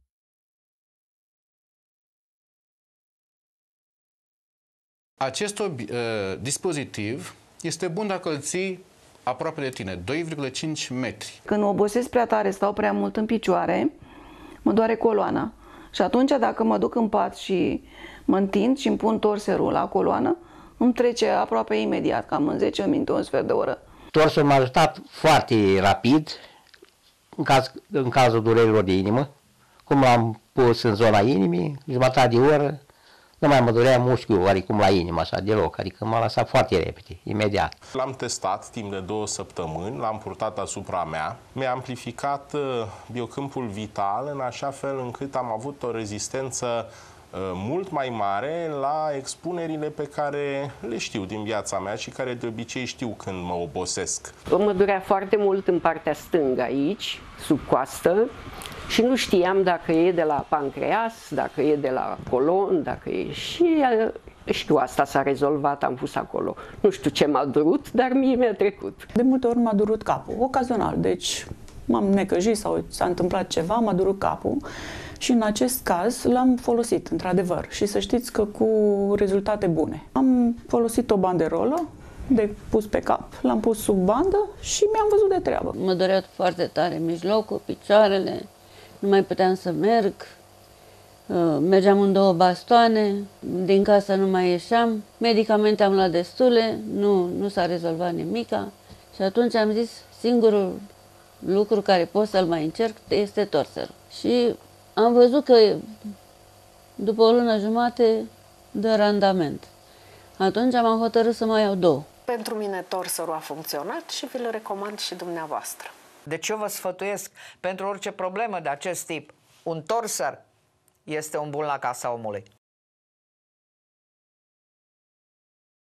Acest uh, dispozitiv este bun dacă îl ții aproape de tine, 2,5 metri. Când obosesc prea tare, stau prea mult în picioare, mă doare coloana. Și atunci dacă mă duc în pat și mă întind și îmi pun torserul la coloană, îmi trece aproape imediat, cam în 10 minute, un sfert de oră. Torsul m-a ajutat foarte rapid în, caz, în cazul durerilor de inimă. Cum l-am pus în zona inimii, jumătate de oră, nu mai mă durea mușchiul oarecum la inimă, așa, deloc, adică m-a lăsat foarte repede, imediat. L-am testat timp de două săptămâni, l-am purtat asupra mea, mi-a amplificat uh, biocâmpul vital în așa fel încât am avut o rezistență uh, mult mai mare la expunerile pe care le știu din viața mea și care de obicei știu când mă obosesc. Mă durea foarte mult în partea stângă aici, sub coastă, și nu știam dacă e de la pancreas, dacă e de la colon, dacă e... Și știu, asta s-a rezolvat, am pus acolo. Nu știu ce m-a durut, dar mie mi-a trecut. De multe ori m-a durut capul, ocazional, deci m-am necăjit sau s-a întâmplat ceva, m-a durut capul și în acest caz l-am folosit, într-adevăr, și să știți că cu rezultate bune. Am folosit o banderolă de pus pe cap, l-am pus sub bandă și mi-am văzut de treabă. Mă dorea foarte tare mijlocul, picioarele, nu mai puteam să merg, uh, mergeam în două bastoane, din casă nu mai ieșeam, medicamente am luat destule, nu, nu s-a rezolvat nimica și atunci am zis, singurul lucru care pot să-l mai încerc este torserul. Și am văzut că după o lună jumate dă randament. Atunci am hotărât să mai iau două. Pentru mine torserul a funcționat și vi-l recomand și dumneavoastră. Deci eu vă sfătuiesc pentru orice problemă de acest tip, un torser este un bun la casa omului.